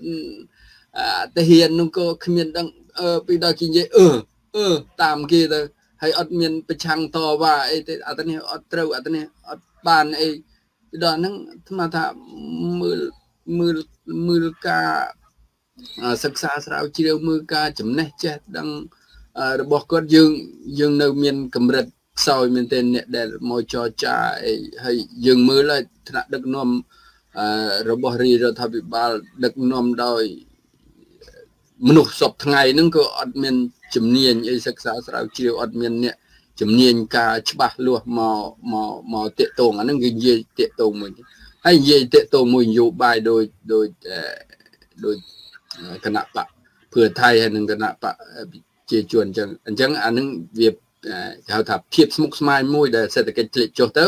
តាហ៊ាននោះក៏គ្មានដឹងអឺពីដល់គេនិយាយអឺអឺតាមគេទៅហើយអត់មានប្រឆាំងតវ៉ាអីទេអត់នេះអត់ត្រូវអត់នេះអត់បានអីពីដល់ហ្នឹងស្មានថាមើលមើលមើលការសិក្សាស្រាវជ្រាវមើលការចំណេះចេះដឹងរបស់គាត់យើងយើងនៅមានកម្រិតខ្សោយមែនទែនអ្នកដែលមកចរចាអីហើយយើងមើលហើយថ្នាក់ដឹកនាំ របស់រាជរដ្ឋាភិបាល ដឹកនាំដោយមនុស្សសពថ្ងៃហ្នឹងក៏អត់មានជំនាញអីសិក្សាស្រាវជ្រាវអត់មានអ្នកជំនាញការច្បាស់លាស់មកមកមកតាកតងអាហ្នឹងគឺនិយាយតាកតងមួយហើយនិយាយតាកតងមួយនយោបាយដោយដោយដោយគណៈបកភឿថៃហើយនិងគណៈបកជាជួនអញ្ចឹងអញ្ចឹងអាហ្នឹងវាគេហៅថាភាពស្មុគស្មាញមួយដែលសេដ្ឋកិច្ចធ្លាក់ចុះទៅ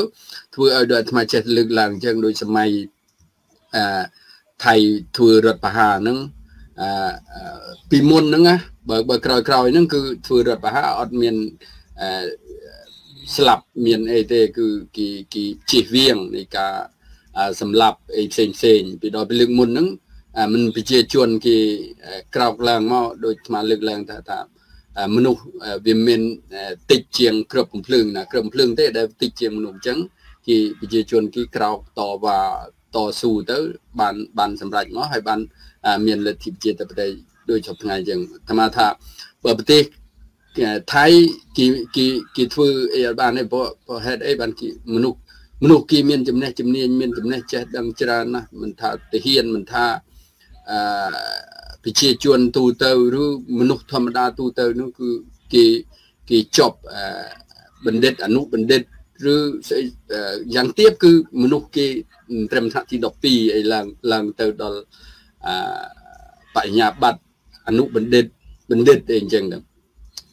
ធ្វើឲ្យដល់អាត្មាចេះលើកឡើងអញ្ចឹងដោយសម័យអឺ ថៃធ្វើរដ្ឋបហាហ្នឹងអឺពីមុនហ្នឹងណាបើបើក្រោយក្រោយហ្នឹងគឺធ្វើរដ្ឋបហាអត់មានអឺស្លាប់មានអីទេគឺគេគេជិះវៀងនៃការសម្លាប់អីផ្សេងផ្សេងពីដល់ពីលើកមុនហ្នឹងមិនប្រជាជនគេក្រោកឡើងមកដូចស្មាលើកឡើងថាថាមនុស្សវាមានតិចជាងគ្រាប់កំភ្លើងណាគ្រាប់កំភ្លើងទេដែលតិចជាងមនុស្សអញ្ចឹងគេប្រជាជនគេក្រោកតវ៉ា តស៊ូទៅបានបានសម្រេចមកហើយបានមានលទ្ធិប្រជាធិបតេយ្យដូចជប់ថ្ងៃអញ្ចឹងអាត្មាថាបើប្រទេសថៃគេគេគេធ្វើអីអត់បានទេព្រោះព្រោះហេតុអីបានគេមនុស្សមនុស្សគេមានចំណេះជំនាញមានចំណេះចេះដឹងច្រើនណាស់មិនថាទាហានមិនថាអឺប្រជាជនទូទៅឬមនុស្សធម្មតាទូទៅនោះគឺគេគេចប់បណ្ឌិតអនុបណ្ឌិតឬយ៉ាងទៀបគឺមនុស្សគេ ត្រឹមថ្នាក់ទី12អីឡើងឡើងទៅដល់អបញ្ញាបត្រអនុបណ្ឌិតបណ្ឌិតអីអញ្ចឹងទៅ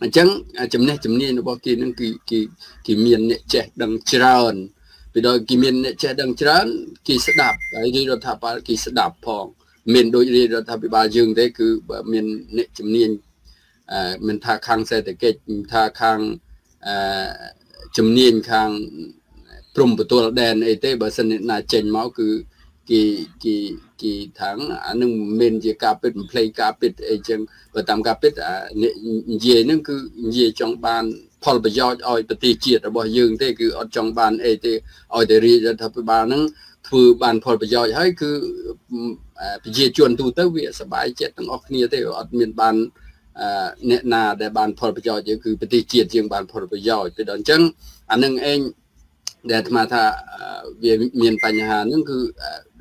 អញ្ចឹងចំណេះជំនាញរបស់គេនឹងគឺគេគេមានអ្នកចេះដឹងច្រើនពីដល់គេមានអ្នកចេះដឹងច្រើនគេស្ដាប់ហើយរាជរដ្ឋាភិបាលគេស្ដាប់ផងមានដូចរាជរដ្ឋាភិបាលយើងទេគឺមានអ្នកជំនាញអឺមិនថាខាងសេដ្ឋកិច្ចមិនថាខាងអឺជំនាញខាង ព្រំបន្ទល់ដែនអីទេបើសិនណាចេញមកគឺគេគេគេថាងអានឹងមិនជាការពិតបំភ្លេចការពិតអីចឹងបើតាមការពិតនិយាយហ្នឹងគឺនិយាយចង់បានផលប្រយោជន៍ឲ្យប្រទេសជាតិរបស់យើងទេគឺអត់ចង់បានអីទេឲ្យតែរាជរដ្ឋាភិបាលហ្នឹងធ្វើបានផលប្រយោជន៍ហើយគឺប្រជាជនទូទៅវាសบายចិត្តទាំងអស់គ្នាទេអត់មានបានអ្នកណាដែលបានផលប្រយោជន៍យើងគឺប្រទេសជាតិយើងបានផលប្រយោជន៍ពីដល់អញ្ចឹងអានឹងឯង ដែលអាត្មាថាវាមានបញ្ហាហ្នឹងគឺ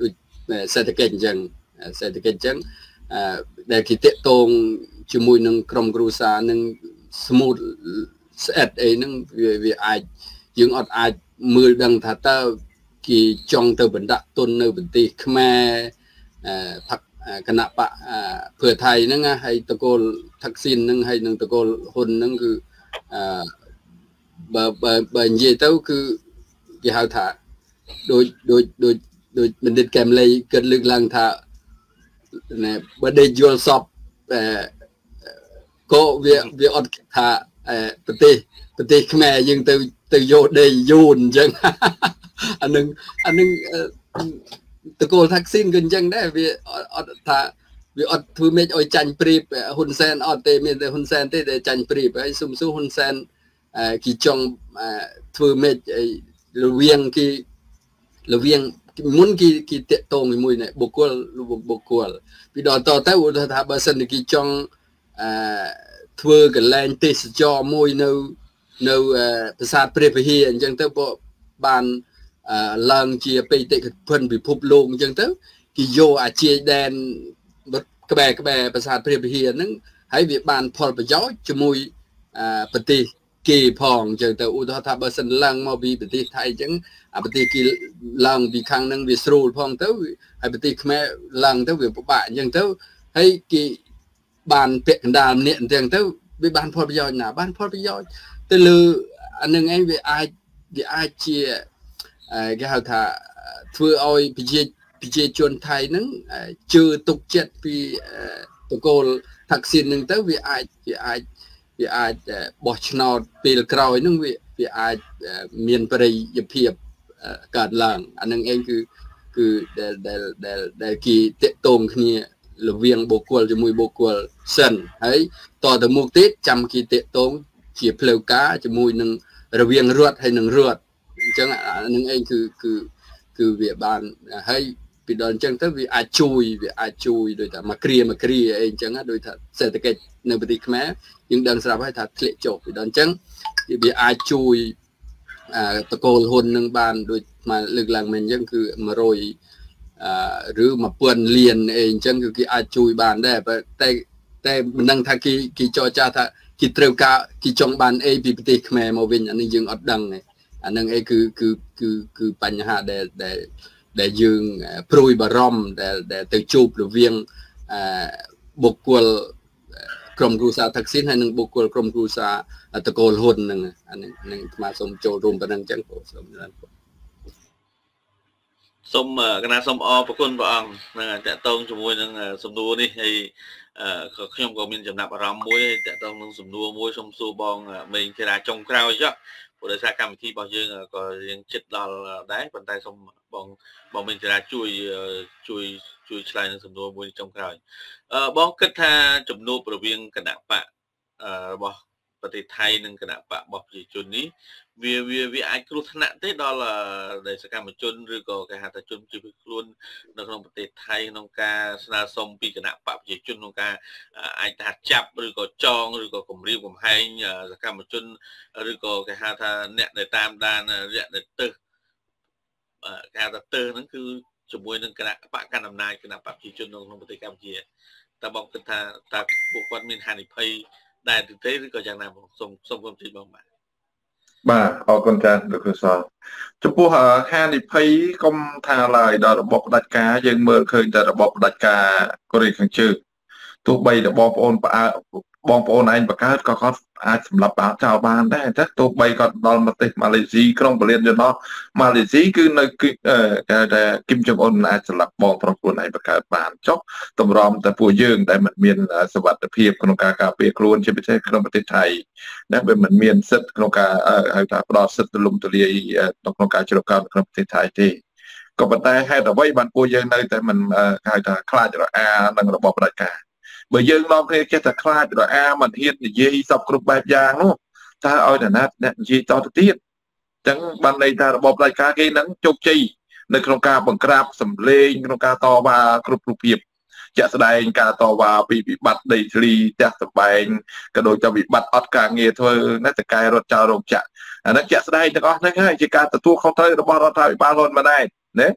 ដូចសេដ្ឋកិច្ចអញ្ចឹងសេដ្ឋកិច្ចអញ្ចឹងដែលគេតាកតងជាមួយនឹងក្រុមគ្រួសារនឹងស្មូតស្អិតអីហ្នឹងវាវាអាចយើងអត់អាចមើលដឹងថាតើគេចង់ទៅបណ្ដាក់ទុននៅប្រទេសខ្មែរផឹកគណៈបកភឿថៃហ្នឹងហើយតកូលថាក់ស៊ីនហ្នឹងហើយនឹងតកូលហ៊ុនហ្នឹងគឺអឺបើបើបើនិយាយទៅគឺ គេហៅថាដូចដូចដូចដូចបណ្ឌិតកែមលីគិតលើកឡើងថាណែបើដេកយល់សពអឺក៏វាវាអត់ថាប្រទេសប្រទេសខ្មែរយើងទៅទៅយកដេកយូនអញ្ចឹងអានឹងអានឹងតកូលថាក់ស៊ីនក៏អញ្ចឹងដែរវាអត់ថាវាអត់ធ្វើមេឃឲ្យចាញ់ព្រីបហ៊ុនសែនអត់ទេមានតែហ៊ុនសែនទេដែលចាញ់ព្រីបហើយសុំស៊ូហ៊ុនសែនគេចង់ធ្វើមេឃ រវាងគេរវាងមុនគេគេតាក់ទងជាមួយនេះបុគ្គលបុគ្គលពីដល់តទៅឧទាហរណ៍ថាបើសិនគេចង់អឺធ្វើកលែងទេសចរមួយនៅនៅប្រាសាទព្រះវិហារអញ្ចឹងទៅបានឡើងជាបេតិកភណ្ឌពិភពលោកអញ្ចឹងទៅគេយកអាជាយដែនក្បែរក្បែរប្រាសាទព្រះវិហារហ្នឹងហើយវាបានផលប្រយោជន៍ជាមួយប្រទេស គេផងអញ្ចឹងទៅឧទាហរណ៍ថាបើសិនឡើងមកពីប្រទេសថៃអញ្ចឹងអាប្រទេសគេឡើងពីខាងហ្នឹងវាស្រួលផងទៅហើយប្រទេសខ្មែរឡើងទៅវាពិបាកអញ្ចឹងទៅហើយគេបានពាក់កណ្ដាលម្នាក់អញ្ចឹងទៅវាបានផលប្រយោជន៍ណាបានផលប្រយោជន៍ទៅលើអានឹងឯងវាអាចវាអាចជាគេហៅថាធ្វើឲ្យប្រជាប្រជាជនថៃហ្នឹងជឿទុកចិត្តពីតកូលថាក់ស៊ីនហ្នឹងទៅវាអាចវាអាច វាអាចបោះឆ្នោតពេលក្រោយហ្នឹងវាវាអាចមានបរិយាភាពកើតឡើងអានឹងឯងគឺគឺដែលដែលដែលដែលគេតេតងគ្នារវាងបុគ្គលជាមួយបុគ្គលសិនហើយតទៅមុខទៀតចាំគេតេតងជាផ្លូវការជាមួយនឹងរវាងរដ្ឋហើយនឹងរដ្ឋអញ្ចឹងអានឹងឯងគឺគឺគឺវាបានហើយពីដល់អញ្ចឹងទៅវាអាចជួយវាអាចជួយដោយថាមកគ្រាមកគ្រាអីអញ្ចឹងដោយថាសេដ្ឋកិច្ចនៅប្រទេសខ្មែរ យើងដឹងស្រាប់ហើយថាធ្លាក់ចុះពីដល់អញ្ចឹងវាអាចជួយអាតកូលហ៊ុននឹងបានដូចមកលើកឡើងមិញអញ្ចឹងគឺ100អឺឬ1000លានអីអញ្ចឹងគឺគេអាចជួយបានដែរតែតែមិនដឹងថាគេគេចរចាថាគេត្រូវការគេចង់បានអីពីប្រទេសខ្មែរមកវិញអានេះយើងអត់ដឹងទេអានឹងអីគឺគឺគឺគឺបញ្ហាដែលដែលដែលយើងព្រួយបារម្ភដែលដែលទៅជួបរវាងអឺបុគ្គល ក្រុមគ្រួសារថាក់ស៊ីនហើយនិងបុគ្គលក្រុមគ្រួសារតកូលហ៊ុនហ្នឹងអានេះនឹងអាត្មាសូមចូលរួមប៉ុណ្្នឹងអញ្ចឹងសូមច្រើនសូមកណាសូមអរប្រគុណព្រះអង្គនឹងតកតងជាមួយនឹងសំណួរនេះហើយខ្ញុំក៏មានចំណាប់អារម្មណ៍មួយតកតងនឹងសំណួរមួយសូមសួរបងមេងធីរាចុងក្រោយចុះព្រោះដោយសារកម្មវិធីរបស់យើងក៏រៀងចិត្តដល់ដែរប៉ុន្តែសូមបងបងមេងធីរាជួយជួយ ជួយឆ្លើយនឹងសំណួរមួយចុងក្រោយបងគិតថាចំនួនរវាងគណៈបករបស់ប្រទេសថៃនិងគណៈបករបស់ប្រជាជននេះវាវាវាអាចគ្រោះថ្នាក់ទេដល់ដែលសកម្មជនឬក៏គេហៅថាជនជីវិតខ្លួននៅក្នុងប្រទេសថៃក្នុងការស្នើសុំពីគណៈបកប្រជាជនក្នុងការអាចថាចាប់ឬក៏ចងឬក៏គម្រាមកំហែងសកម្មជនឬក៏គេហៅថាអ្នកដែលតាមដានរយៈដែលទឹះការទៅទៅហ្នឹងគឺ ជាមួយនឹងគណៈបកកណ្ដាលអំណាចគណៈបកប្រជាជននៅក្នុងប្រទេសកម្ពុជាតើបងគិតថាតើពួកគាត់មានហានិភ័យដែរឬទេឬក៏យ៉ាងណាបងសូមសូមគុំជិះបងបាទបាទអរគុណចា៎លោកគ្រូសរចំពោះហានិភ័យកុំថាឡើយដល់របបផ្ដាច់ការយើងមើលឃើញតែរបបផ្ដាច់ការកូរ៉េខាងជើងទោះបីតែបងប្អូនផ្អើ បងប្អូនឯងបង្កើតក៏គាត់អាចសម្លាប់បាចោលបានដែរតែទោះបីគាត់ដល់ប្រទេសម៉ាឡេស៊ីក្រុងពលានយន្តម៉ាឡេស៊ីគឺនៅគេថាគឹមចុងអ៊ុនអាចសម្លាប់បងប្រុសខ្លួនឯងបង្កើតបានចុះតម្រាំតែពួកយើងដែលមិនមានសវត្ថភាពក្នុងការការពារខ្លួនជាពិសេសក្នុងប្រទេសថៃណាវាមិនមានសិទ្ធិក្នុងការហៅថាផ្ដល់សិទ្ធិទូលំទូលាយក្នុងការជ្រកកោនក្នុងប្រទេសថៃទេក៏ប៉ុន្តែហេតុអ្វីបានពួកយើងនៅតែមិនហៅថាខ្លាចរអានឹងរបបផ្ដាច់ការ បើយើងនាំគ្នាចេះតែខ្លាចរអាមិនហ៊ាននិយាយសពគ្រប់បែបយ៉ាងនោះតើឲ្យតែណាអ្នកនិយាយតទៅទៀតអញ្ចឹងបានន័យថារបបផ្ដាច់ការគេនឹងជោគជ័យនៅក្នុងការបង្ក្រាបសម្លេងក្នុងការតវ៉ាគ្រប់រូបភាពជាក់ស្ដែងការតវ៉ាពីវិបត្តិដីធ្លីផ្ទះសម្បែងក៏ដូចជាវិបត្តិអត់ការងារធ្វើណាតកែរត់ចោលរោងចក្រអានេះជាក់ស្ដែងទាំងអស់ហ្នឹងហើយជាការទទួលខុសត្រូវរបស់រដ្ឋាភិបាលហ៊ុនម៉ាណែត ណា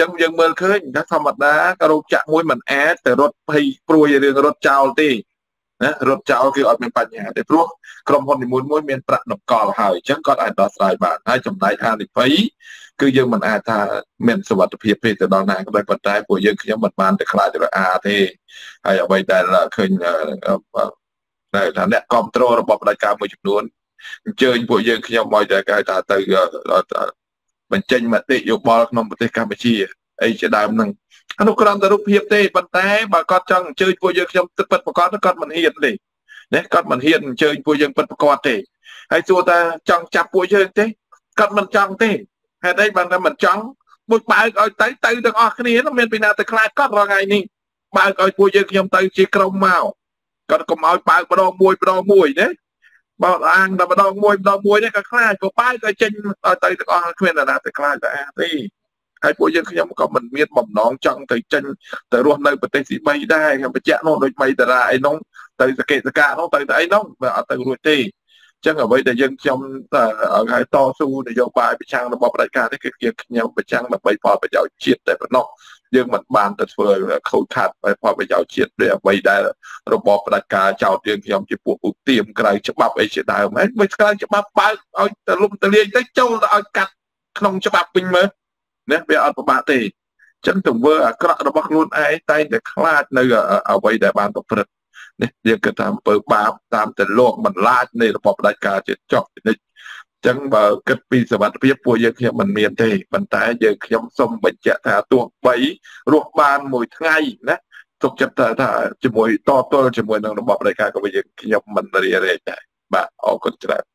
ចឹងយើងមើលឃើញថាធម្មតាក៏រោគចាក់មួយមិនអាចទៅរត់ភ័យព្រួយរឿងរត់ចោលទេណារត់ចោលគឺអត់មានបញ្ហាទេព្រោះក្រុមហ៊ុននីមួយៗមានប្រាក់នកលហើយអញ្ចឹងគាត់អាចដោះស្រាយបានហើយចំណែកហានិភ័យគឺយើងមិនអាចថាមានសុវត្ថិភាពទេទៅដល់ណាក៏ដោយប៉ុន្តែពួកយើងខ្ញុំមិនបានទៅខ្លាចរអាទេហើយអ្វីដែលឃើញតែថាអ្នកគ្រប់គ្រងរបស់ផ្ដាច់ការមួយចំនួនអញ្ជើញពួកយើងខ្ញុំមកតែគេថាទៅ បញ្ចេញមតិយោបល់ក្នុងប្រទេសកម្ពុជាអីជាដើមហ្នឹងអានោះគ្រាន់តែរូបភាពទេប៉ុន្តែបើគាត់ចង់អញ្ជើញពួកយើងខ្ញុំទឹកពិតប្រកបគាត់មិនហ៊ានទេណាគាត់មិនហ៊ានអញ្ជើញពួកយើងពិតប្រកបទេហើយសួរថាចង់ចាប់ពួកយើងទេគាត់មិនចង់ទេហេតុអីបានតែមិនចង់មួយបើកឲ្យទៅទៅទាំងអស់គ្នាមានពីណាទៅខ្លាចគាត់រាល់ថ្ងៃនេះបើកឲ្យពួកយើងខ្ញុំទៅជាក្រុមមកគាត់កុំឲ្យបើកម្ដងមួយម្ដងមួយណា បើអាងតែម្ដងមួយម្ដងមួយនេះក៏ខ្លាចក៏បើក៏ចេញទៅទាំងអស់គ្មានណាទៅខ្លាចទៅអាទេហើយពួកយើងខ្ញុំក៏មិនមានបំណងចង់ទៅចេញទៅរស់នៅប្រទេសទី3ដែរខ្ញុំបញ្ជាក់នោះដូចបីតារាអីនោះទៅសកេសកានោះទៅទៅអីនោះវាអត់ទៅរួចទេ ចឹងអ្វីដែលយើងខ្ញុំឲ្យតស៊ូនយោបាយប្រឆាំងរបបផ្ដាច់ការនេះគឺខ្ញុំប្រឆាំងដើម្បីផលប្រយោជន៍ជាតិតែប៉ុណ្ណោះយើងមិនបានទៅធ្វើខូចខាតផលប្រយោជន៍ជាតិឬអ្វីដែលរបបផ្ដាច់ការចោទយើងខ្ញុំជាពួកឧទាមក្រៅច្បាប់អីជាដើមហ្នឹងមិនក្រៅច្បាប់បើកឲ្យតលំតលាយទៅចូលទៅឲ្យកាត់ក្នុងច្បាប់វិញមើលណាវាអត់ពិបាកទេចឹងទង្វើអាក្រក់របស់ខ្លួនឯងតែងតែខ្លាចនៅអ្វីដែលបានប្រព្រឹត្ត នេះយើងគិតថាអំពើបាបតាមតែលោកបន្លាចនៃរបបផ្ដាច់ការជាចប់និច្ចចឹងបើគិតពីសវត្ថភាពពួកយើងខ្ញុំមិនមានទេប៉ុន្តែយើងខ្ញុំសូមបញ្ជាក់ថាទោះបីរស់បានមួយថ្ងៃណាទុកចិត្តថាជាមួយតតល់ជាមួយនឹងរបបផ្ដាច់ការក៏យើងខ្ញុំមិនរីរែកដែរបាទអរគុណច្រើន